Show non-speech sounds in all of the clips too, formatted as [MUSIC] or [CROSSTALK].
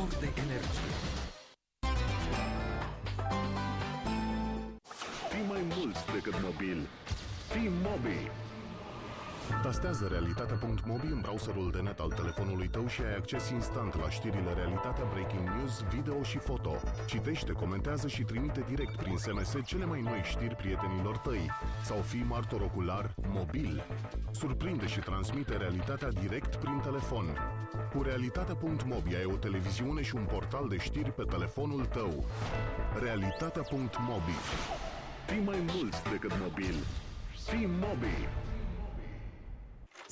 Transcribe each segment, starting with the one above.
izvor de energie. Fii mai mult decât mobil. Fii mobil. Tastează realitatea.mobi în browserul de net al telefonului tău și ai acces instant la știrile Realitatea Breaking News, video și foto. Citește, comentează și trimite direct prin SMS cele mai noi știri prietenilor tăi. Sau fii martor ocular mobil. Surprinde și transmite realitatea direct prin telefon. Cu realitatea.mobi ai o televiziune și un portal de știri pe telefonul tău. Realitatea.mobi Fii mai mult decât mobil. Fii mobil.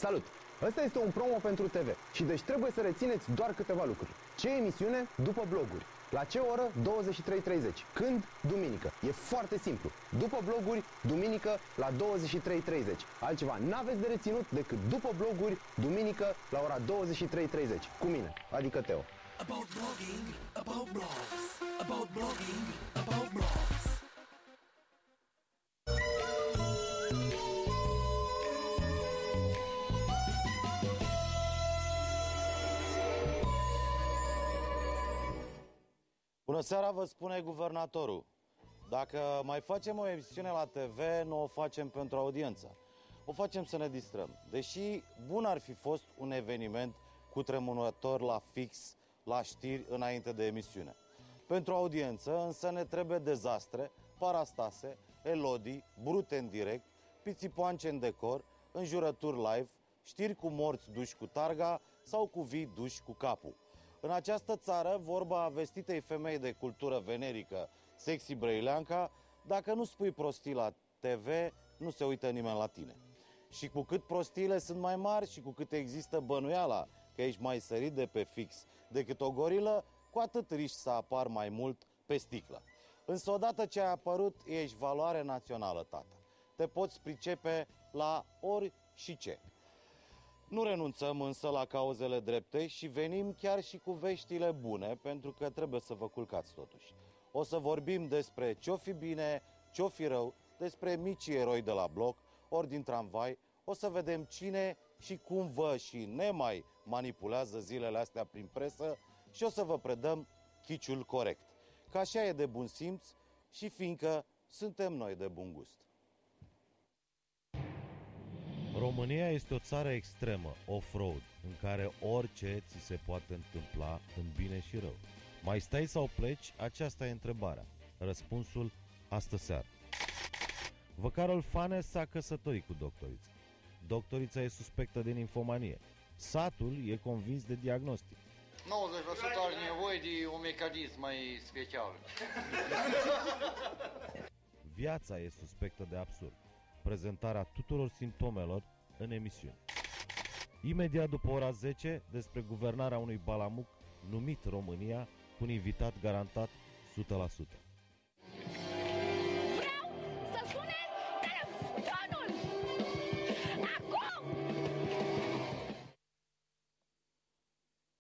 Salut! Ăsta este un promo pentru TV și deci trebuie să rețineți doar câteva lucruri. Ce emisiune? După bloguri. La ce oră? 23.30. Când? Duminică. E foarte simplu. După bloguri, duminică la 23.30. Altceva n-aveți de reținut decât după bloguri, duminică la ora 23.30. Cu mine, adică Teo. About blogging, about blogs. About blogging, about blogs. Bună seara, vă spune guvernatorul. Dacă mai facem o emisiune la TV, nu o facem pentru audiență. O facem să ne distrăm. Deși bun ar fi fost un eveniment cu tremurător la fix, la știri, înainte de emisiune. Pentru audiență, însă ne trebuie dezastre, parastase, elodii, brute în direct, pițipoance în decor, înjurături live, știri cu morți duși cu targa sau cu vii duși cu capul. În această țară, vorba a vestitei femei de cultură venerică, sexy brăileanca, dacă nu spui prostii la TV, nu se uită nimeni la tine. Și cu cât prostiile sunt mai mari și cu cât există bănuiala că ești mai sărit de pe fix decât o gorilă, cu atât riști să apar mai mult pe sticlă. Însă odată ce ai apărut, ești valoare națională, tată. Te poți pricepe la ori și ce. Nu renunțăm însă la cauzele drepte și venim chiar și cu veștile bune, pentru că trebuie să vă culcați totuși. O să vorbim despre ce-o fi bine, ce-o fi rău, despre micii eroi de la bloc, ori din tramvai, o să vedem cine și cum vă și ne mai manipulează zilele astea prin presă și o să vă predăm chiciul corect. Că așa e de bun simț și fiindcă suntem noi de bun gust. România este o țară extremă, off-road, în care orice ți se poate întâmpla în bine și rău. Mai stai sau pleci? Aceasta e întrebarea. Răspunsul astă seară. Văcarul Fane s-a căsătorit cu doctorița. Doctorița e suspectă de ninfomanie. Satul e convins de diagnostic. 90% are nevoie de un mecanism mai special. Viața e suspectă de absurd. Prezentarea tuturor simptomelor în emisiune. Imediat după ora 10, despre guvernarea unui balamuc numit România, cu un invitat garantat 100%. Vreau să sune telefonul! Acum!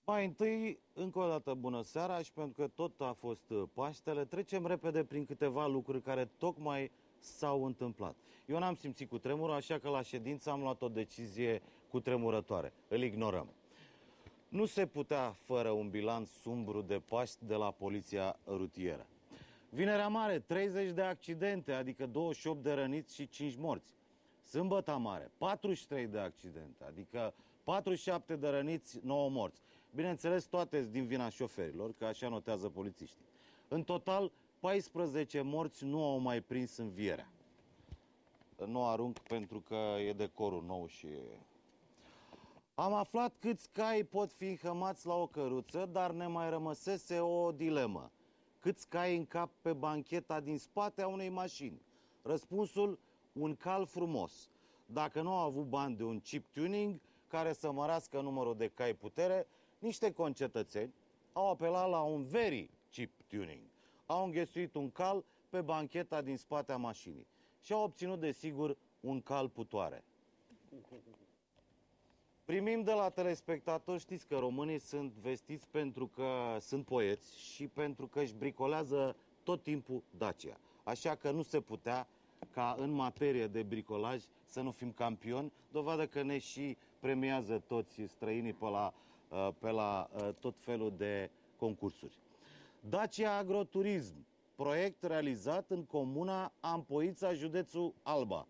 Mai întâi, încă o dată bună seara și pentru că tot a fost uh, Paștele, trecem repede prin câteva lucruri care tocmai s-au întâmplat. Eu n-am simțit cu tremurul, așa că la ședință am luat o decizie cu tremurătoare. Îl ignorăm. Nu se putea fără un bilanț sumbru de Paști de la Poliția Rutieră. Vinerea Mare, 30 de accidente, adică 28 de răniți și 5 morți. Sâmbăta Mare, 43 de accidente, adică 47 de răniți, 9 morți. Bineînțeles, toate din vina șoferilor, că așa notează polițiștii. În total, 14 morți nu au mai prins învierea. Nu arunc pentru că e decorul nou și... Am aflat câți cai pot fi înhămați la o căruță, dar ne mai rămăsese o dilemă. Câți cai încap pe bancheta din spate a unei mașini? Răspunsul, un cal frumos. Dacă nu au avut bani de un chip tuning care să mărească numărul de cai putere, niște concetățeni au apelat la un very chip tuning. Au înghesuit un cal pe bancheta din spate a mașinii și au obținut, desigur, un cal putoare. Primim de la telespectatori, știți că românii sunt vestiți pentru că sunt poeți și pentru că își bricolează tot timpul Dacia. Așa că nu se putea ca în materie de bricolaj să nu fim campioni, dovadă că ne și premiază toți străinii pe la, uh, pe la uh, tot felul de concursuri. Dacia Agroturism, proiect realizat în comuna Ampoița, județul Alba,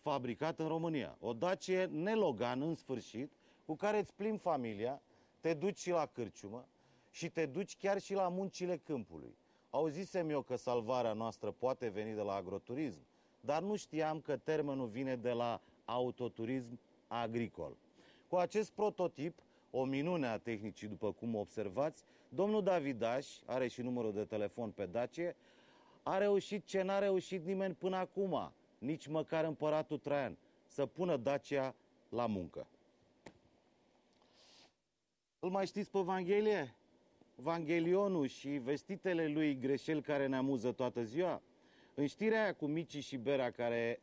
fabricat în România. O Dacie nelogan în sfârșit, cu care îți plimbi familia, te duci și la cârciumă și te duci chiar și la muncile câmpului. Auzisem eu că salvarea noastră poate veni de la agroturism, dar nu știam că termenul vine de la autoturism agricol. Cu acest prototip, o minune a tehnicii, după cum observați, domnul Davidaș, are și numărul de telefon pe Dacie, a reușit ce n-a reușit nimeni până acum, nici măcar împăratul Traian, să pună Dacia la muncă. Îl mai știți pe Vanghelie? Vangelionul și vestitele lui greșeli care ne amuză toată ziua? În știrea aia cu Mici și Bera care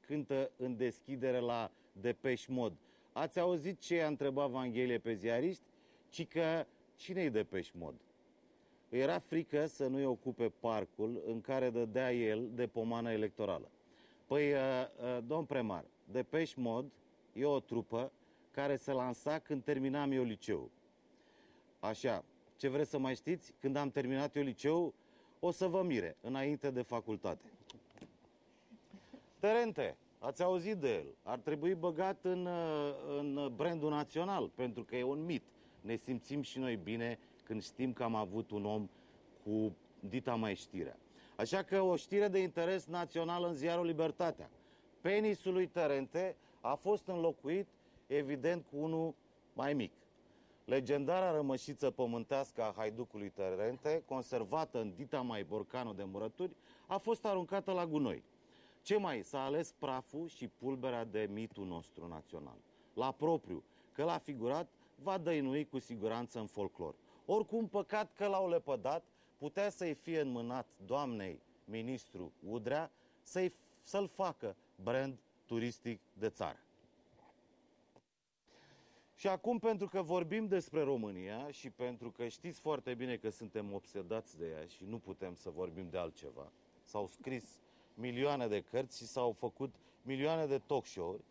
cântă în deschidere la Depeș Mod, ați auzit ce a întrebat Vanghelie pe ziariști? Ci că cine-i Depeș Mod? Îi era frică să nu-i ocupe parcul în care dădea el de pomană electorală. Păi, uh, uh, domn Premar, Depeș Mod e o trupă care se lansa când terminam eu liceu. Așa, ce vreți să mai știți? Când am terminat eu liceu, o să vă mire, înainte de facultate. Terente, ați auzit de el. Ar trebui băgat în, uh, în brandul național, pentru că e un mit. Ne simțim și noi bine când știm că am avut un om cu dita mai știrea. Așa că o știre de interes național în ziarul Libertatea. Penisul lui Terente a fost înlocuit, evident, cu unul mai mic. Legendara rămășiță pământească a haiducului Terente, conservată în dita mai borcanul de murături, a fost aruncată la gunoi. Ce mai? S-a ales praful și pulberea de mitul nostru național. La propriu, că l-a figurat, va dăinui cu siguranță în folclor. Oricum, păcat că l-au lepădat, putea să-i fie înmânat doamnei ministru Udrea să-i, să-l facă brand turistic de țară. Și acum, pentru că vorbim despre România și pentru că știți foarte bine că suntem obsedați de ea și nu putem să vorbim de altceva, s-au scris milioane de cărți și s-au făcut milioane de talk show-uri,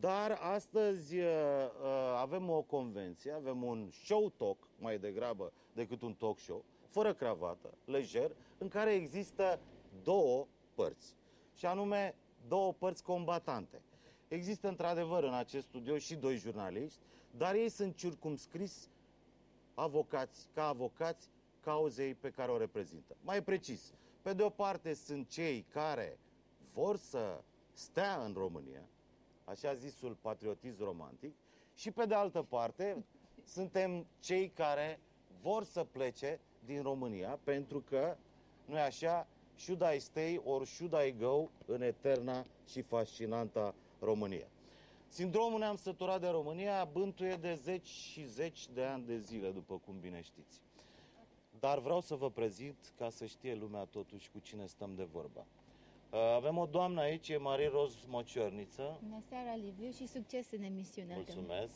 dar astăzi uh, uh, avem o convenție, avem un show talk mai degrabă decât un talk show, fără cravată, lejer, în care există două părți. Și anume două părți combatante. Există într-adevăr în acest studio și doi jurnaliști, dar ei sunt circumscris avocați, ca avocați cauzei pe care o reprezintă. Mai precis, pe de o parte sunt cei care vor să stea în România, așa zisul patriotism romantic, și pe de altă parte suntem cei care vor să plece din România pentru că, nu așa, should I stay or should I go în eterna și fascinanta România. Sindromul ne-am săturat de România bântuie de zeci și zeci de ani de zile, după cum bine știți. Dar vreau să vă prezint ca să știe lumea totuși cu cine stăm de vorba. Uh, Avem o doamnă aici, e Marie Roz Mociorniță. Bună seara, Liviu, și succes în emisiunea ta. Mulțumesc.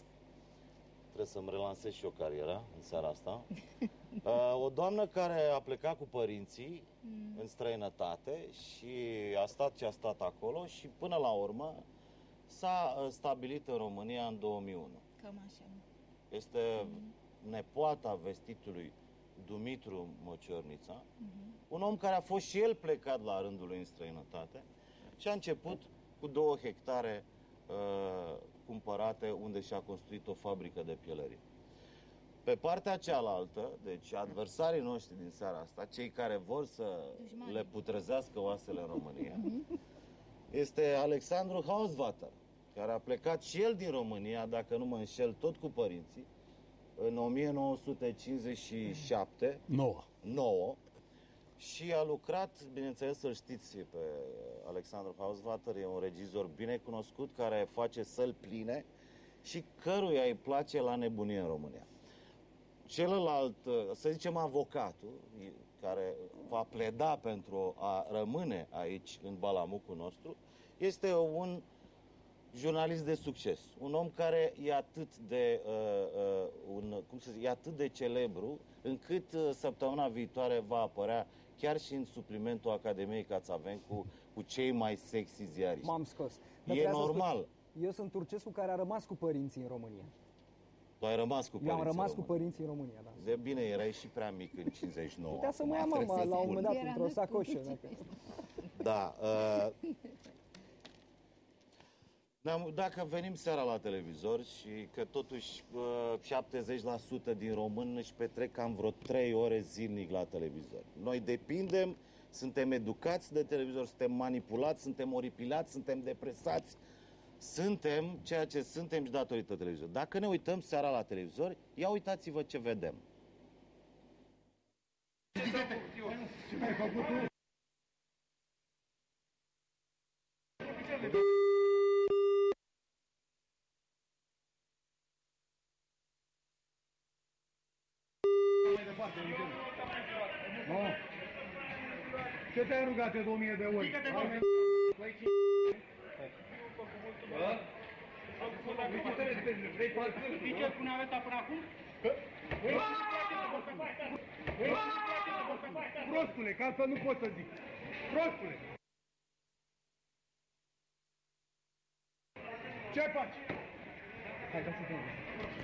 Trebuie să-mi relansez și eu cariera în seara asta. [LAUGHS] Uh, O doamnă care a plecat cu părinții Mm. în străinătate și a stat ce a stat acolo și până la urmă s-a uh, stabilit în România în 2001. Cam așa. Este nepoata vestitului Dumitru Mociornița, un om care a fost și el plecat la rândul lui în străinătate și a început cu două hectare uh, cumpărate unde și-a construit o fabrică de pielării. Pe partea cealaltă, deci adversarii noștri din seara asta, cei care vor să Dușmanii. le putrezească oasele în România, este Alexandru Hausvater, care a plecat și el din România, dacă nu mă înșel, tot cu părinții, în 1957, 9. 9, și a lucrat, bineînțeles să știți pe Alexandru Hausvater, e un regizor bine cunoscut care face săli pline și căruia îi place la nebunie în România. Celălalt, să zicem avocatul, care va pleda pentru a rămâne aici în balamucul nostru, este un jurnalist de succes, un om care e atât de, uh, uh, un, cum să zic, e atât de celebru, încât uh, săptămâna viitoare va apărea chiar și în suplimentul Academiei Cațaven cu, cu cei mai sexy ziariști. M-am scos. E trebuia să normal. Spun, eu sunt Turcescu care a rămas cu părinții în România. Tu ai rămas cu Eu am părinții rămas cu români. părinții în România, da. De bine, erai și prea mic în 59. Putea să mă Acum ia trebuie mama să la un spun. moment dat Era într-o născut. sacoșă. Dacă... Da. Uh, [LAUGHS] ne-am- dacă venim seara la televizor și că totuși uh, 70% din români își petrec cam vreo 3 ore zilnic la televizor. Noi depindem, suntem educați de televizor, suntem manipulați, suntem oripilați, suntem depresați, suntem ceea ce suntem și datorită televizor. Dacă ne uităm seara la televizor, ia uitați-vă ce vedem. Ce te-ai rugat de 2000 de ori? Știi ce spune aveta până acum? Prostule, ca să nu pot să zic. Prostule! Ce faci?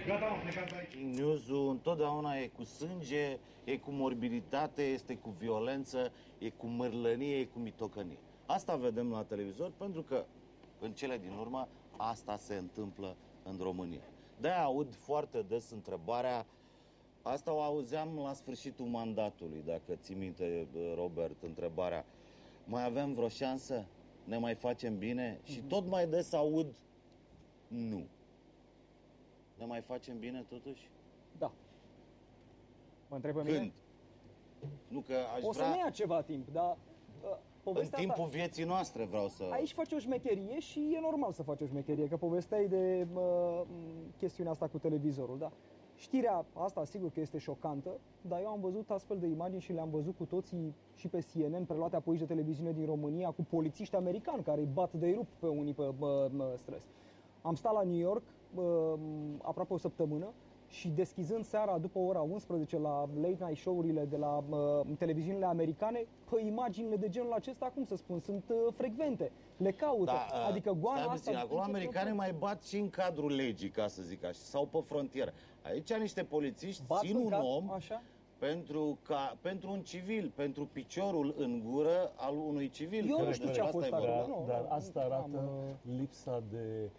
Gata, mă, plecați de aici. News-ul întotdeauna e cu sânge, e cu morbiditate, este cu violență, e cu mărlănie, e cu mitocănie. Asta vedem la televizor pentru că, în cele din urmă, asta se întâmplă în România. De-aia aud foarte des întrebarea, asta o auzeam la sfârșitul mandatului, dacă ții minte, Robert, întrebarea, mai avem vreo șansă? Ne mai facem bine? Și tot mai des aud, nu. Ne mai facem bine totuși? Da. Mă întreb pe mine? Când? Nu că aș O să vrea... ne ia ceva timp, dar uh, În povestea timpul asta... vieții noastre vreau să... Aici faci o șmecherie și e normal să faci o șmecherie, că povesteai de uh, m, chestiunea asta cu televizorul, da. Știrea asta, sigur că este șocantă, dar eu am văzut astfel de imagini și le-am văzut cu toții și pe CNN, preluate apoi și de televiziune din România, cu polițiști americani care îi bat de rup pe unii pe bă, bă, străzi. Am stat la New York bă, aproape o săptămână și deschizând seara după ora 11 la late night show-urile de la uh, televiziunile americane, pe imaginile de genul acesta, cum să spun, sunt uh, frecvente. Le caută. Da, adică goana stai asta... puțin, acolo încet, americanii încet, mai bat și în cadrul legii, ca să zic așa, sau pe frontieră. Aici niște polițiști Bat țin în un cap, om așa? pentru, ca, pentru un civil, pentru piciorul în gură al unui civil. Eu Că nu știu despre ce a asta fost e vorba. acolo. Dar, nu, dar asta am, arată uh, lipsa de,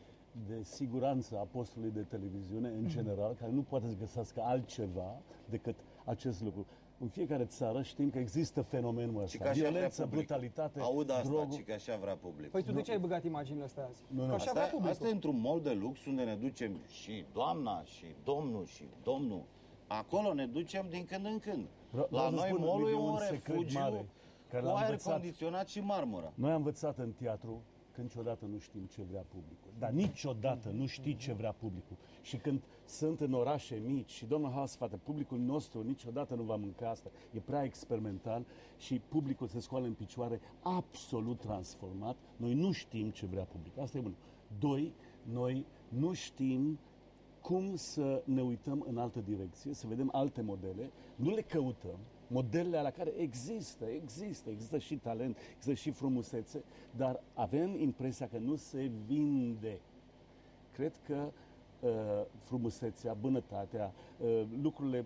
de siguranță a postului de televiziune Mhm. în general, care nu poate să găsească altceva decât acest lucru. În fiecare țară știm că există fenomenul Și ăsta. că așa vrea Violență, public. brutalitate, Aud asta, drogul. și că așa vrea public. Păi tu de ce ai băgat imaginile astea azi? Nu, nu, Că așa Asta, vrea publicul. asta e într-un mall de lux unde ne ducem și doamna, și domnul, și domnul. Acolo ne ducem din când în când. Vreau- La vreau să noi spun, mall e Liviu, un un secret refugiu mare, care cu l-am aer învățat. condiționat și marmură. Noi am învățat în teatru că niciodată nu știm ce vrea publicul. Dar niciodată nu știi ce vrea publicul. Și când sunt în orașe mici și domnul Hasfate, publicul nostru niciodată nu va mânca asta. E prea experimental și publicul se scoală în picioare absolut transformat. Noi nu știm ce vrea publicul. Asta e bun. Doi, noi nu știm cum să ne uităm în altă direcție, să vedem alte modele, nu le căutăm, modelele la care există, există, există și talent, există și frumusețe, dar avem impresia că nu se vinde. Cred că uh, frumusețea, bunătatea, uh, lucrurile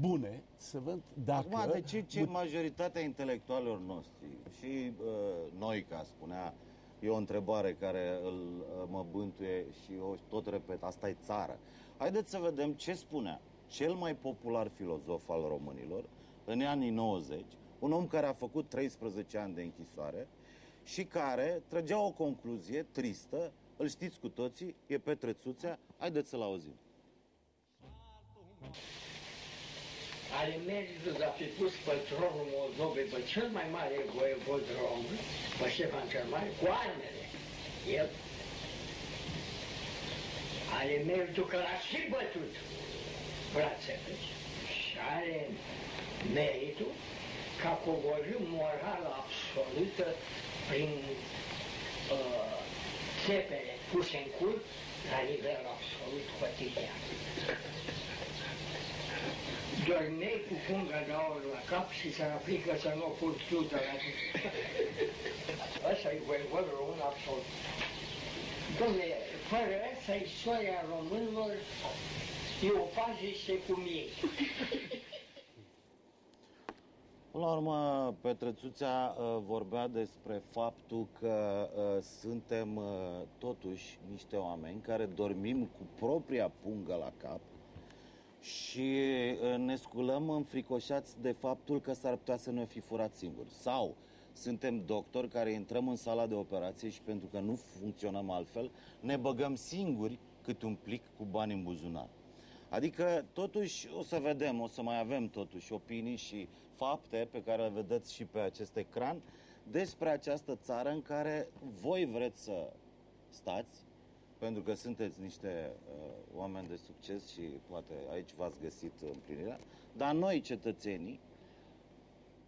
bune se vând dacă... Acum, de ce, ce majoritatea intelectualilor noștri și uh, noi, ca spunea, e o întrebare care îl, uh, mă bântuie și eu tot repet, asta e țară. Haideți să vedem ce spunea cel mai popular filozof al românilor în anii 90, un om care a făcut 13 ani de închisoare și care trăgea o concluzie tristă, îl știți cu toții, e Petrețuțea, haideți să-l auzim. ale meritul de a fi pus pe tronul Moldovei pe cel mai mare voievod român, pe Ștefan cel Mare, cu armele. El are meritul că l-a și bătut brațele și are meritul ca coborât morală absolută prin uh, țepele puse în cult la nivel absolut cotidian. Dormeai cu funga de aur la cap și se aplică să nu o purtută la tine. Ăsta e voievodul român absolut. Dom'le, fără să istoria românilor e o pajiște cum ei. Până la urmă, Petrețuțea uh, vorbea despre faptul că uh, suntem uh, totuși niște oameni care dormim cu propria pungă la cap și uh, ne sculăm înfricoșați de faptul că s-ar putea să ne fi furat singuri. Sau suntem doctori care intrăm în sala de operație și pentru că nu funcționăm altfel, ne băgăm singuri cât un plic cu bani în buzunar. Adică, totuși, o să vedem, o să mai avem totuși opinii și fapte pe care le vedeți și pe acest ecran despre această țară în care voi vreți să stați, pentru că sunteți niște uh, oameni de succes și poate aici v-ați găsit împlinirea, dar noi, cetățenii,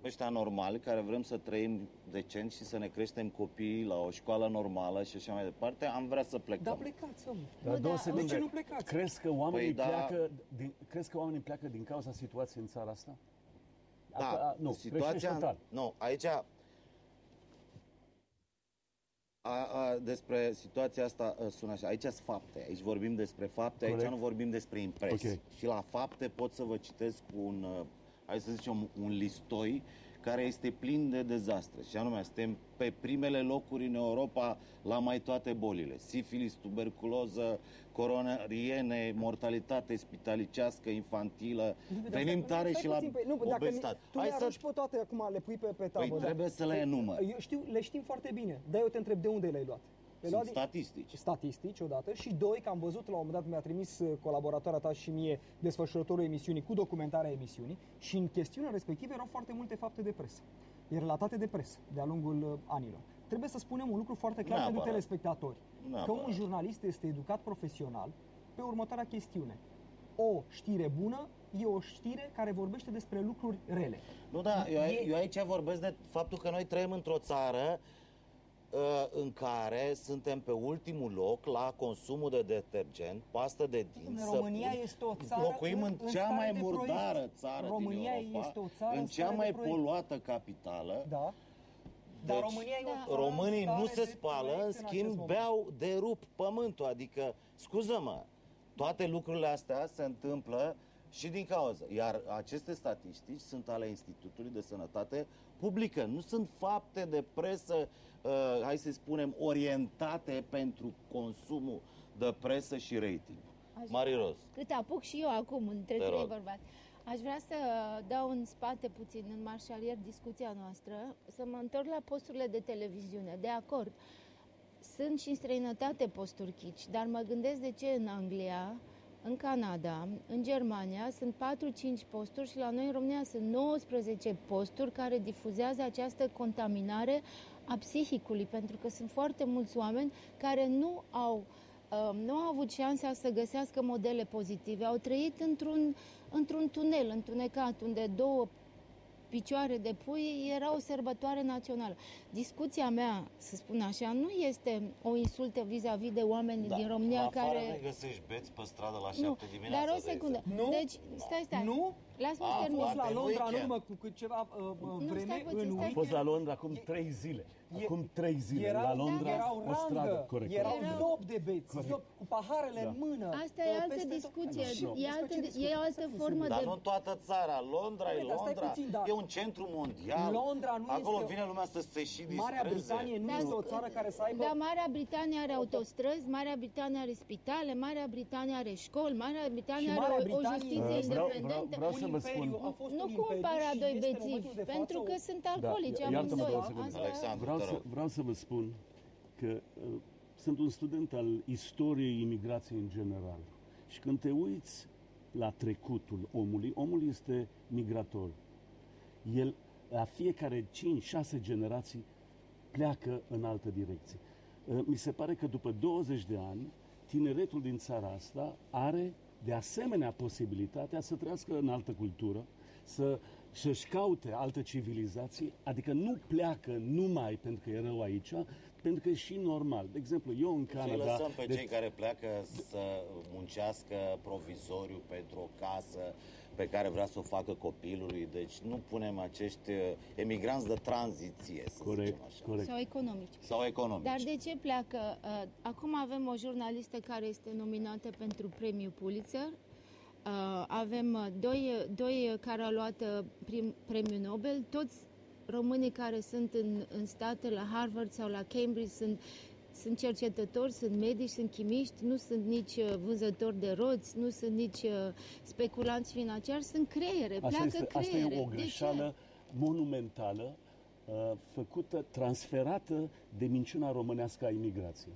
ăștia normali, care vrem să trăim decent și să ne creștem copiii la o școală normală și așa mai departe, am vrea să plecăm. Dar plecați, om. Dar două secunde. De ce nu plecați? Crezi că oamenii, Păi da. pleacă din, crezi că oamenii pleacă din cauza situației în țara asta? Da, A, nu, greșești total. Nu, aici... A, a, despre situația asta a, sună așa. Aici sunt fapte. Aici vorbim despre fapte, Corect. aici nu vorbim despre impresii. Ok. Și la fapte pot să vă citesc un, uh, hai să zicem, un listoi care este plin de dezastre. Și anume, suntem pe primele locuri în Europa la mai toate bolile. Sifilis, tuberculoză, coronariene, mortalitate spitalicească, infantilă. Venim tare Stai și la puțin, păi, nu, dacă obezitate. Tu Hai le să arunci pe toate acum, le pui pe, pe tabă. Păi trebuie să le Păi, enumăr. Eu știu, le știm foarte bine. Dar eu te întreb de unde le-ai luat. Le-ai Sunt luat din- statistici. statistici odată și doi, că am văzut la un moment dat mi-a trimis uh, colaboratoarea ta și mie desfășurătorul emisiunii cu documentarea emisiunii și în chestiunea respectivă erau foarte multe fapte de presă. E relatate de presă de-a lungul uh, anilor. Trebuie să spunem un lucru foarte clar pentru Neapărat. telespectatori. Că Neapărat. un jurnalist este educat profesional pe următoarea chestiune. O știre bună e o știre care vorbește despre lucruri rele. Nu, da, eu, E- eu aici vorbesc de faptul că noi trăim într-o țară uh, în care suntem pe ultimul loc la consumul de detergent, pastă de dinți. România săpun. este o țară Locuim în, în- în cea stare mai de murdară proiect. țară România din Europa, este o țară în în cea stare de mai proiect. poluată capitală. Da. Dar România e o țară în românii nu stare se de spală, proiect în în schimb acest moment. beau de rup pământul. Adică, scuză-mă, toate lucrurile astea se întâmplă și din cauza. Iar aceste statistici sunt ale Institutului de Sănătate Publică. Nu sunt fapte de presă, uh, hai să spunem, orientate pentru consumul de presă și rating. Aș- Mari Roz. Cât apuc și eu acum, între Te trei rog. bărbați. Aș vrea să dau în spate puțin, în marșalier, discuția noastră, să mă întorc la posturile de televiziune. De acord, sunt și în străinătate posturi chici, dar mă gândesc de ce în Anglia, în Canada, în Germania sunt 4-5 posturi și la noi în România sunt 19 posturi care difuzează această contaminare a psihicului, pentru că sunt foarte mulți oameni care nu au uh, nu au avut șansa să găsească modele pozitive. Au trăit într-un, într-un tunel întunecat, unde două picioare de pui era o sărbătoare națională. Discuția mea, să spun așa, nu este o insultă vis-a-vis de oamenii din România Afară care... ne găsești beți pe stradă la Nu, 7 dimineața. dar o de secundă. exemplu. Nu? Deci, stai, stai. Nu? Lasă-mă A, să termin. fost la Poate în Londra în weekend. urmă cu câteva uh, uh, Nu, vreme stai puțin, în stai Am fost la Londra acum trei zile. Acum trei zile Erau, la Londra, erau o stradă. rangă, Corect. erau corect. zop de beți, Corect. zop, cu paharele Da. în mână. Asta e uh, altă peste tot. discuție. Nu, E despre altă, ce e discutăm? o altă Să fim formă Dar de... nu în toată țara. Londra e Bine, dar stai Londra. puțin, dar- E un centru mondial. Londra nu Acolo este o- vine lumea să se și distreze. Marea Britanie nu Dar- este o țară care să aibă... Da, Marea Britanie are autostrăzi, Marea Britanie are spitale, Marea Britanie are școli, Marea Britanie Și are Marea o, o Britanie- justiție Uh, vreau- independentă. Vreau să Un vă imperiu spun- a fost Nu un imperiu cumpăra și doi este în bețivi, momentul de față pentru că o- sunt alcoolici Da, iartă-mă amândoi. două secunde. Asta- Alexandru, Vreau te să, rog. vreau să vă spun că uh, sunt un student al istoriei imigrației în general. Și când te uiți la trecutul omului, omul este migrator. El, la fiecare 5-6 generații, pleacă în altă direcție. Uh, Mi se pare că după 20 de ani, tineretul din țara asta are de asemenea posibilitatea să trăiască în altă cultură, să să-și caute altă civilizație, adică nu pleacă numai pentru că e rău aici, pentru că e și normal. De exemplu, eu în Să-i Canada... lăsăm pe de- cei care pleacă să muncească provizoriu pentru o casă pe care vrea să o facă copilului. Deci nu punem acești uh, emigranți de tranziție, să Corect, zicem așa. corect. Sau economici. Sau economici. Dar de ce pleacă? Uh, Acum avem o jurnalistă care este nominată pentru premiul Pulitzer. Uh, Avem uh, doi, doi care au luat uh, prim, premiul Nobel. Toți românii care sunt în, în state, la Harvard sau la Cambridge, sunt, sunt cercetători, sunt medici, sunt chimiști, nu sunt nici uh, vânzători de roți, nu sunt nici uh, speculanți financiari, sunt creiere, Asta pleacă este, asta creiere. e o De ce? greșeală monumentală uh, făcută, transferată de minciuna românească a imigrației.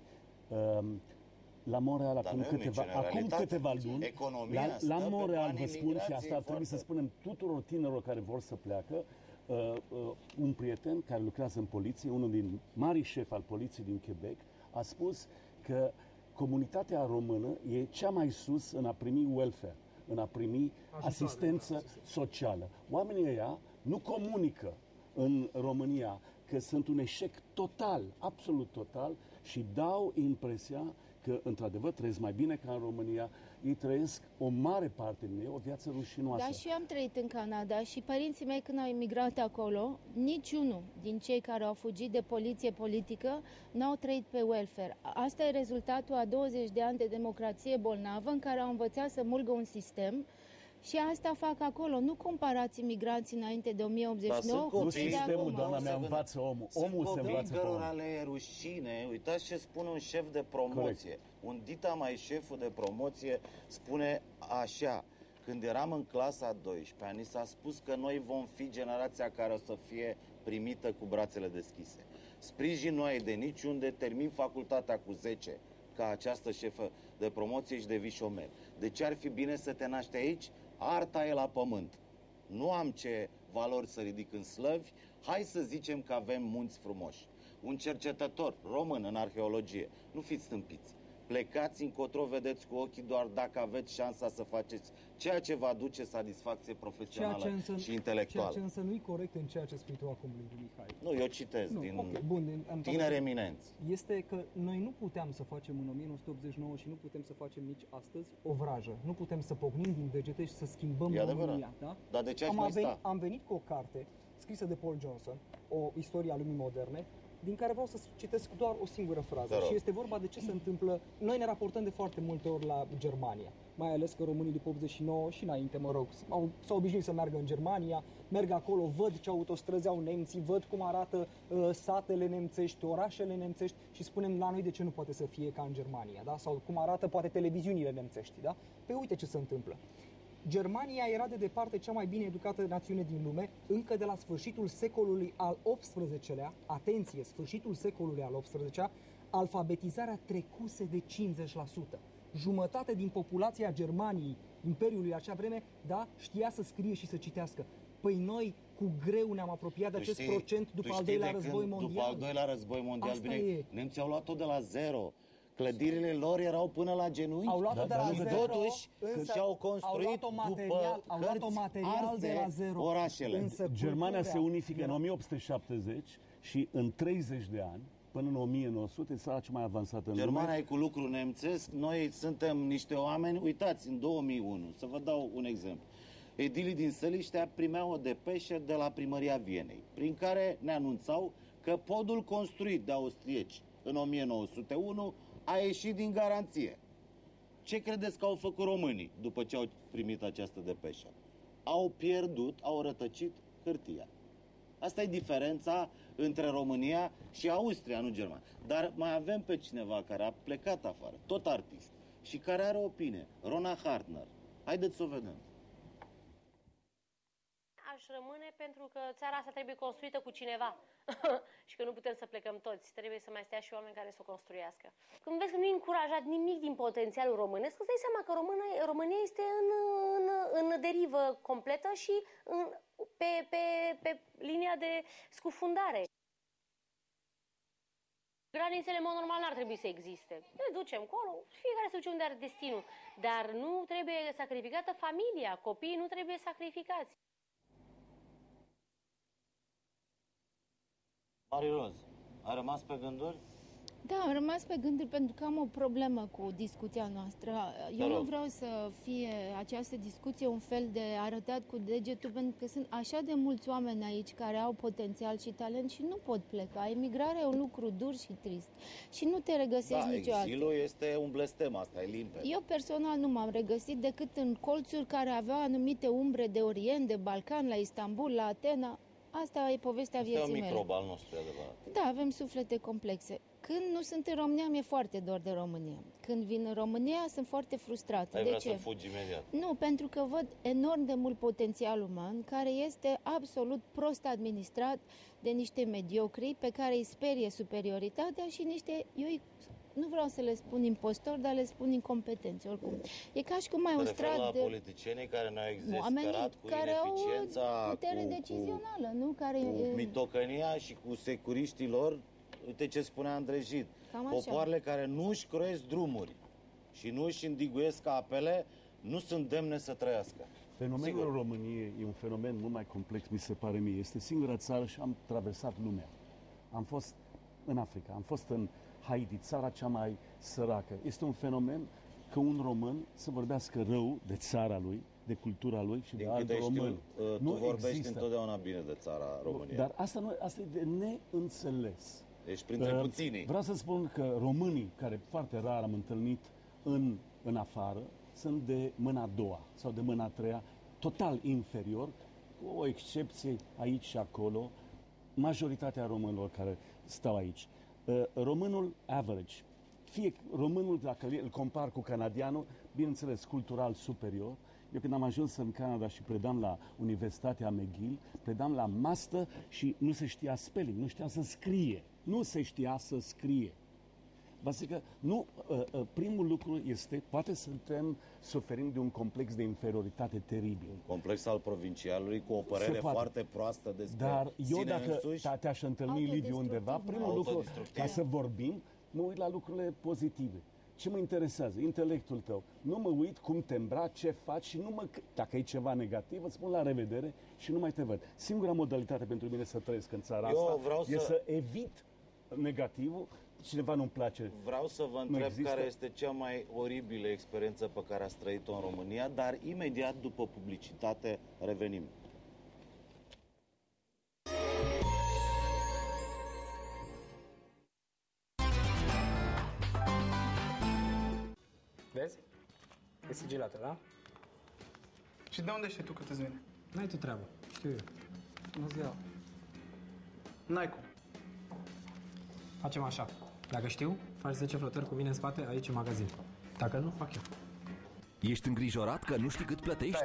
Uh, la Montreal, Dar acum nu e o câteva, minciună, în acum realitate, câteva luni, economia la, stă la pe Montreal, banii vă spun, și imigrației asta ar trebui să foarte- spunem tuturor tinerilor care vor să pleacă, uh, uh, un prieten care lucrează în poliție, unul din mari șefi al poliției din Quebec, a spus că comunitatea română e cea mai sus în a primi welfare, în a primi Ajutoare, asistență socială. Oamenii ăia nu comunică în România că sunt un eșec total, absolut total și dau impresia că, într-adevăr, trăiesc mai bine ca în România. Ei trăiesc o mare parte din ei, o viață rușinoasă. Da, și eu am trăit în Canada și părinții mei când au emigrat acolo, niciunul din cei care au fugit de poliție politică n-au trăit pe welfare. Asta e rezultatul a 20 de ani de democrație bolnavă în care au învățat să mulgă un sistem și asta fac acolo. Nu comparați imigranții înainte de 1089 cu copii, cei de sistemul, acum. doamna mea, Secundă. învață omul. Sunt Omul se copii învață pe cărora om. le e rușine. Uitați ce spune un șef de promoție. Un dita mai șeful de promoție spune așa. Când eram în clasa 12 ni s-a spus că noi vom fi generația care o să fie primită cu brațele deschise. Sprijin noi de niciunde, termin facultatea cu 10 ca această șefă de promoție și devii șomer. De ce ar fi bine să te naști aici? Arta e la pământ. Nu am ce valori să ridic în slăvi, hai să zicem că avem munți frumoși. Un cercetător român în arheologie, nu fiți stâmpiți. Plecați încotro, vedeți cu ochii doar dacă aveți șansa să faceți ceea ce vă aduce satisfacție Ceea profesională ce însă, și ceea intelectuală. ce însă nu e corect în ceea ce spui tu acum, lui Mihai. Nu, eu citez Nu, din ok, bun, din- am- tineri eminenți. Este că noi nu puteam să facem în 1989 și nu putem să facem nici astăzi o vrajă. Nu putem să pocnim din degete și să schimbăm E adevărat. România. Da? Dar de ce aș am, mai venit, sta? am venit cu o carte scrisă de Paul Johnson, o istorie a lumii moderne, din care vreau să citesc doar o singură frază. Te rog. Și este vorba de ce se întâmplă. Noi ne raportăm de foarte multe ori la Germania, mai ales că românii după 89 și înainte, mă rog, au, s-au obișnuit să meargă în Germania, merg acolo, văd ce autostrăzi au nemții, văd cum arată uh, satele nemțești, orașele nemțești și spunem la noi de ce nu poate să fie ca în Germania, da? Sau cum arată poate televiziunile nemțești, da? Păi uite ce se întâmplă. Germania era de departe cea mai bine educată națiune din lume, încă de la sfârșitul secolului al XVIII-lea, atenție, sfârșitul secolului al XVIII-lea, alfabetizarea trecuse de 50%. Jumătate din populația Germaniei, Imperiului acea vreme, da, știa să scrie și să citească. Păi noi cu greu ne-am apropiat de Tu acest știi- procent tu după al știi doilea de război când, mondial. După al doilea război mondial, Asta bine, e. nemții au luat-o de la zero. Clădirile lor erau până la genunchi. Au luat-o de la și zero, totuși însă și-au au construit luat-o material- după au luat-o hărți material arse de la zero. orașele. Însă Germania cultura se unifică în era- 1870 și în 30 de ani, până în 1900, e țara cea mai avansată în Germania lume. e cu lucru nemțesc, noi suntem niște oameni, uitați, în 2001, să vă dau un exemplu. Edilii din Săliștea primeau o depeșă de la primăria Vienei, prin care ne anunțau că podul construit de austrieci în 1901 a ieșit din garanție. Ce credeți că au făcut românii după ce au primit această depeșă? Au pierdut, au rătăcit hârtia. Asta e diferența între România și Austria, nu Germania. Dar mai avem pe cineva care a plecat afară, tot artist, și care are opinie, Rona Hartner. Haideți să o vedem. Aș rămâne pentru că țara asta trebuie construită cu cineva [LAUGHS] și că nu putem să plecăm toți. Trebuie să mai stea și oameni care să o construiască. Când vezi că nu e încurajat nimic din potențialul românesc, îți dai seama că România, România este în, în, în derivă completă și în, pe, pe, pe linia de scufundare. Granițele, în mod normal, n-ar trebui să existe. Ne ducem acolo, fiecare se duce unde are destinul. Dar nu trebuie sacrificată familia, copiii nu trebuie sacrificați. Mari Roz, ai rămas pe gânduri? Da, am rămas pe gânduri pentru că am o problemă cu discuția noastră. Eu Te nu rog. vreau să fie această discuție un fel de arătat cu degetul, pentru că sunt așa de mulți oameni aici care au potențial și talent și nu pot pleca. Emigrarea e un lucru dur și trist și nu te regăsești Da, niciodată. exilul este un blestem, asta e limpede. Eu personal nu m-am regăsit decât în colțuri care aveau anumite umbre de Orient, de Balcan, la Istanbul, la Atena. Asta e povestea Asta e un vieții mele. microb al nostru, e adevărat. Da, avem suflete complexe. Când nu sunt în România, mi-e foarte dor de România. Când vin în România, sunt foarte frustrată. Ai de vrea ce? să fugi imediat. Nu, pentru că văd enorm de mult potențial uman care este absolut prost administrat de niște mediocri pe care îi sperie superioritatea și niște, eu îi- nu vreau să le spun impostori, dar le spun incompetenți oricum. E ca și cum ai Te un referi la strat de politicienii care ne-au oamenii exasperat cu care au ineficiența, putere cu, decizională, nu? Care cu e- mitocănia și cu securiștii lor. Uite ce spunea Andrejit. Cam așa. Popoarele care nu își croiesc drumuri și nu își îndiguiesc apele, nu sunt demne să trăiască. Fenomenul Sigur. României e un fenomen mult mai complex, mi se pare mie. Este singura țară și am traversat lumea. Am fost în Africa, am fost în Haiti, țara cea mai săracă. Este un fenomen că un român să vorbească rău de țara lui, de cultura lui și Din de alt câte știu, român. uh, tu vorbești întotdeauna bine de țara România. Dar asta, nu, asta e de neînțeles. Deci printre Uh, puținii. Vreau să spun că românii, care foarte rar am întâlnit în, în afară, sunt de mâna a doua sau de mâna a treia, total inferior, cu o excepție aici și acolo, majoritatea românilor care stau aici. Uh, Românul average, fie românul, dacă îl compar cu canadianul, bineînțeles, cultural superior. Eu când am ajuns în Canada și predam la Universitatea McGill, predam la master și nu se știa spelling, nu știa să scrie. Nu se știa să scrie. Vă zic că nu, uh, uh, primul lucru este, poate suntem suferim de un complex de inferioritate teribil. Complex al provincialului cu o părere Se poate. foarte proastă despre Dar eu sine dacă însuși. te- te-aș întâlni, Liviu, undeva, primul lucru, Autodestructiv. ca să vorbim, mă uit la lucrurile pozitive. Ce mă interesează? Intelectul tău. Nu mă uit cum te îmbraci, ce faci și nu mă... Dacă e ceva negativ, îți spun la revedere și nu mai te văd. Singura modalitate pentru mine să trăiesc în țara Eu asta vreau e să- să evit negativul. Cineva nu-mi place. Vreau să vă Nu întreb există. care este cea mai oribilă experiență pe care ați trăit-o în România, dar imediat după publicitate revenim. Vezi? E sigilată, da? Și de unde știi tu cât îți vine? N-ai tu treabă, știu eu. Nu-ți iau. N-ai cum. Facem așa. Dacă știu, faci 10 flotări cu mine în spate aici în magazin. Dacă nu, fac eu. Ești îngrijorat că nu știi cât plătești?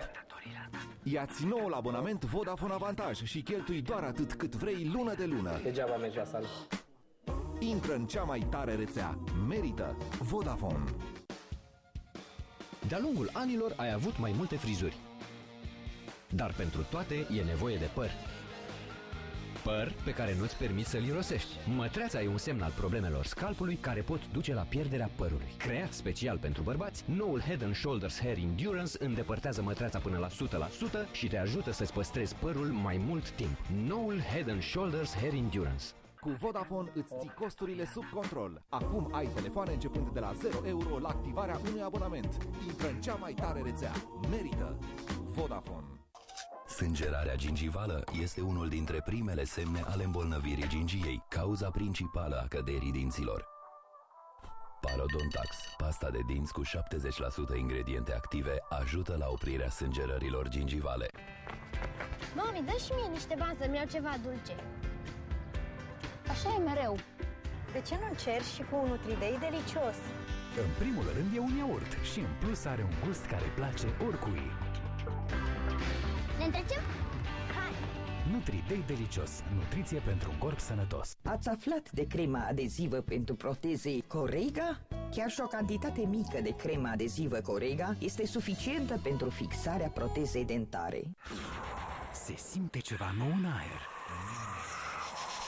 Iați noul abonament Vodafone Avantaj și cheltui doar atât cât vrei lună de lună. Degeaba mergi la sală. Intră în cea mai tare rețea. Merită Vodafone. De-a lungul anilor ai avut mai multe frizuri. Dar pentru toate e nevoie de păr. Păr pe care nu-ți permiți să-l irosești. Mătreața e un semn al problemelor scalpului care pot duce la pierderea părului. Creat special pentru bărbați, noul Head and Shoulders Hair Endurance îndepărtează mătreața până la 100% și te ajută să-ți păstrezi părul mai mult timp. Noul Head and Shoulders Hair Endurance. Cu Vodafone îți ții costurile sub control. Acum ai telefoane începând de la 0 euro la activarea unui abonament. Intră în cea mai tare rețea. Merită Vodafone. Sângerarea gingivală este unul dintre primele semne ale îmbolnăvirii gingiei, cauza principală a căderii dinților. Parodontax, pasta de dinți cu 70% ingrediente active, ajută la oprirea sângerărilor gingivale. Mami, dă și mie niște bani să-mi iau ceva dulce. Așa e mereu. De ce nu încerci și cu un Nutridei delicios? În primul rând e un iaurt și în plus are un gust care place oricui. Ne întrecem? Hai! Nutridei delicios, nutriție pentru un corp sănătos. Ați aflat de crema adezivă pentru proteze Corega? Chiar și o cantitate mică de cremă adezivă Corega este suficientă pentru fixarea protezei dentare. Se simte ceva nou în aer.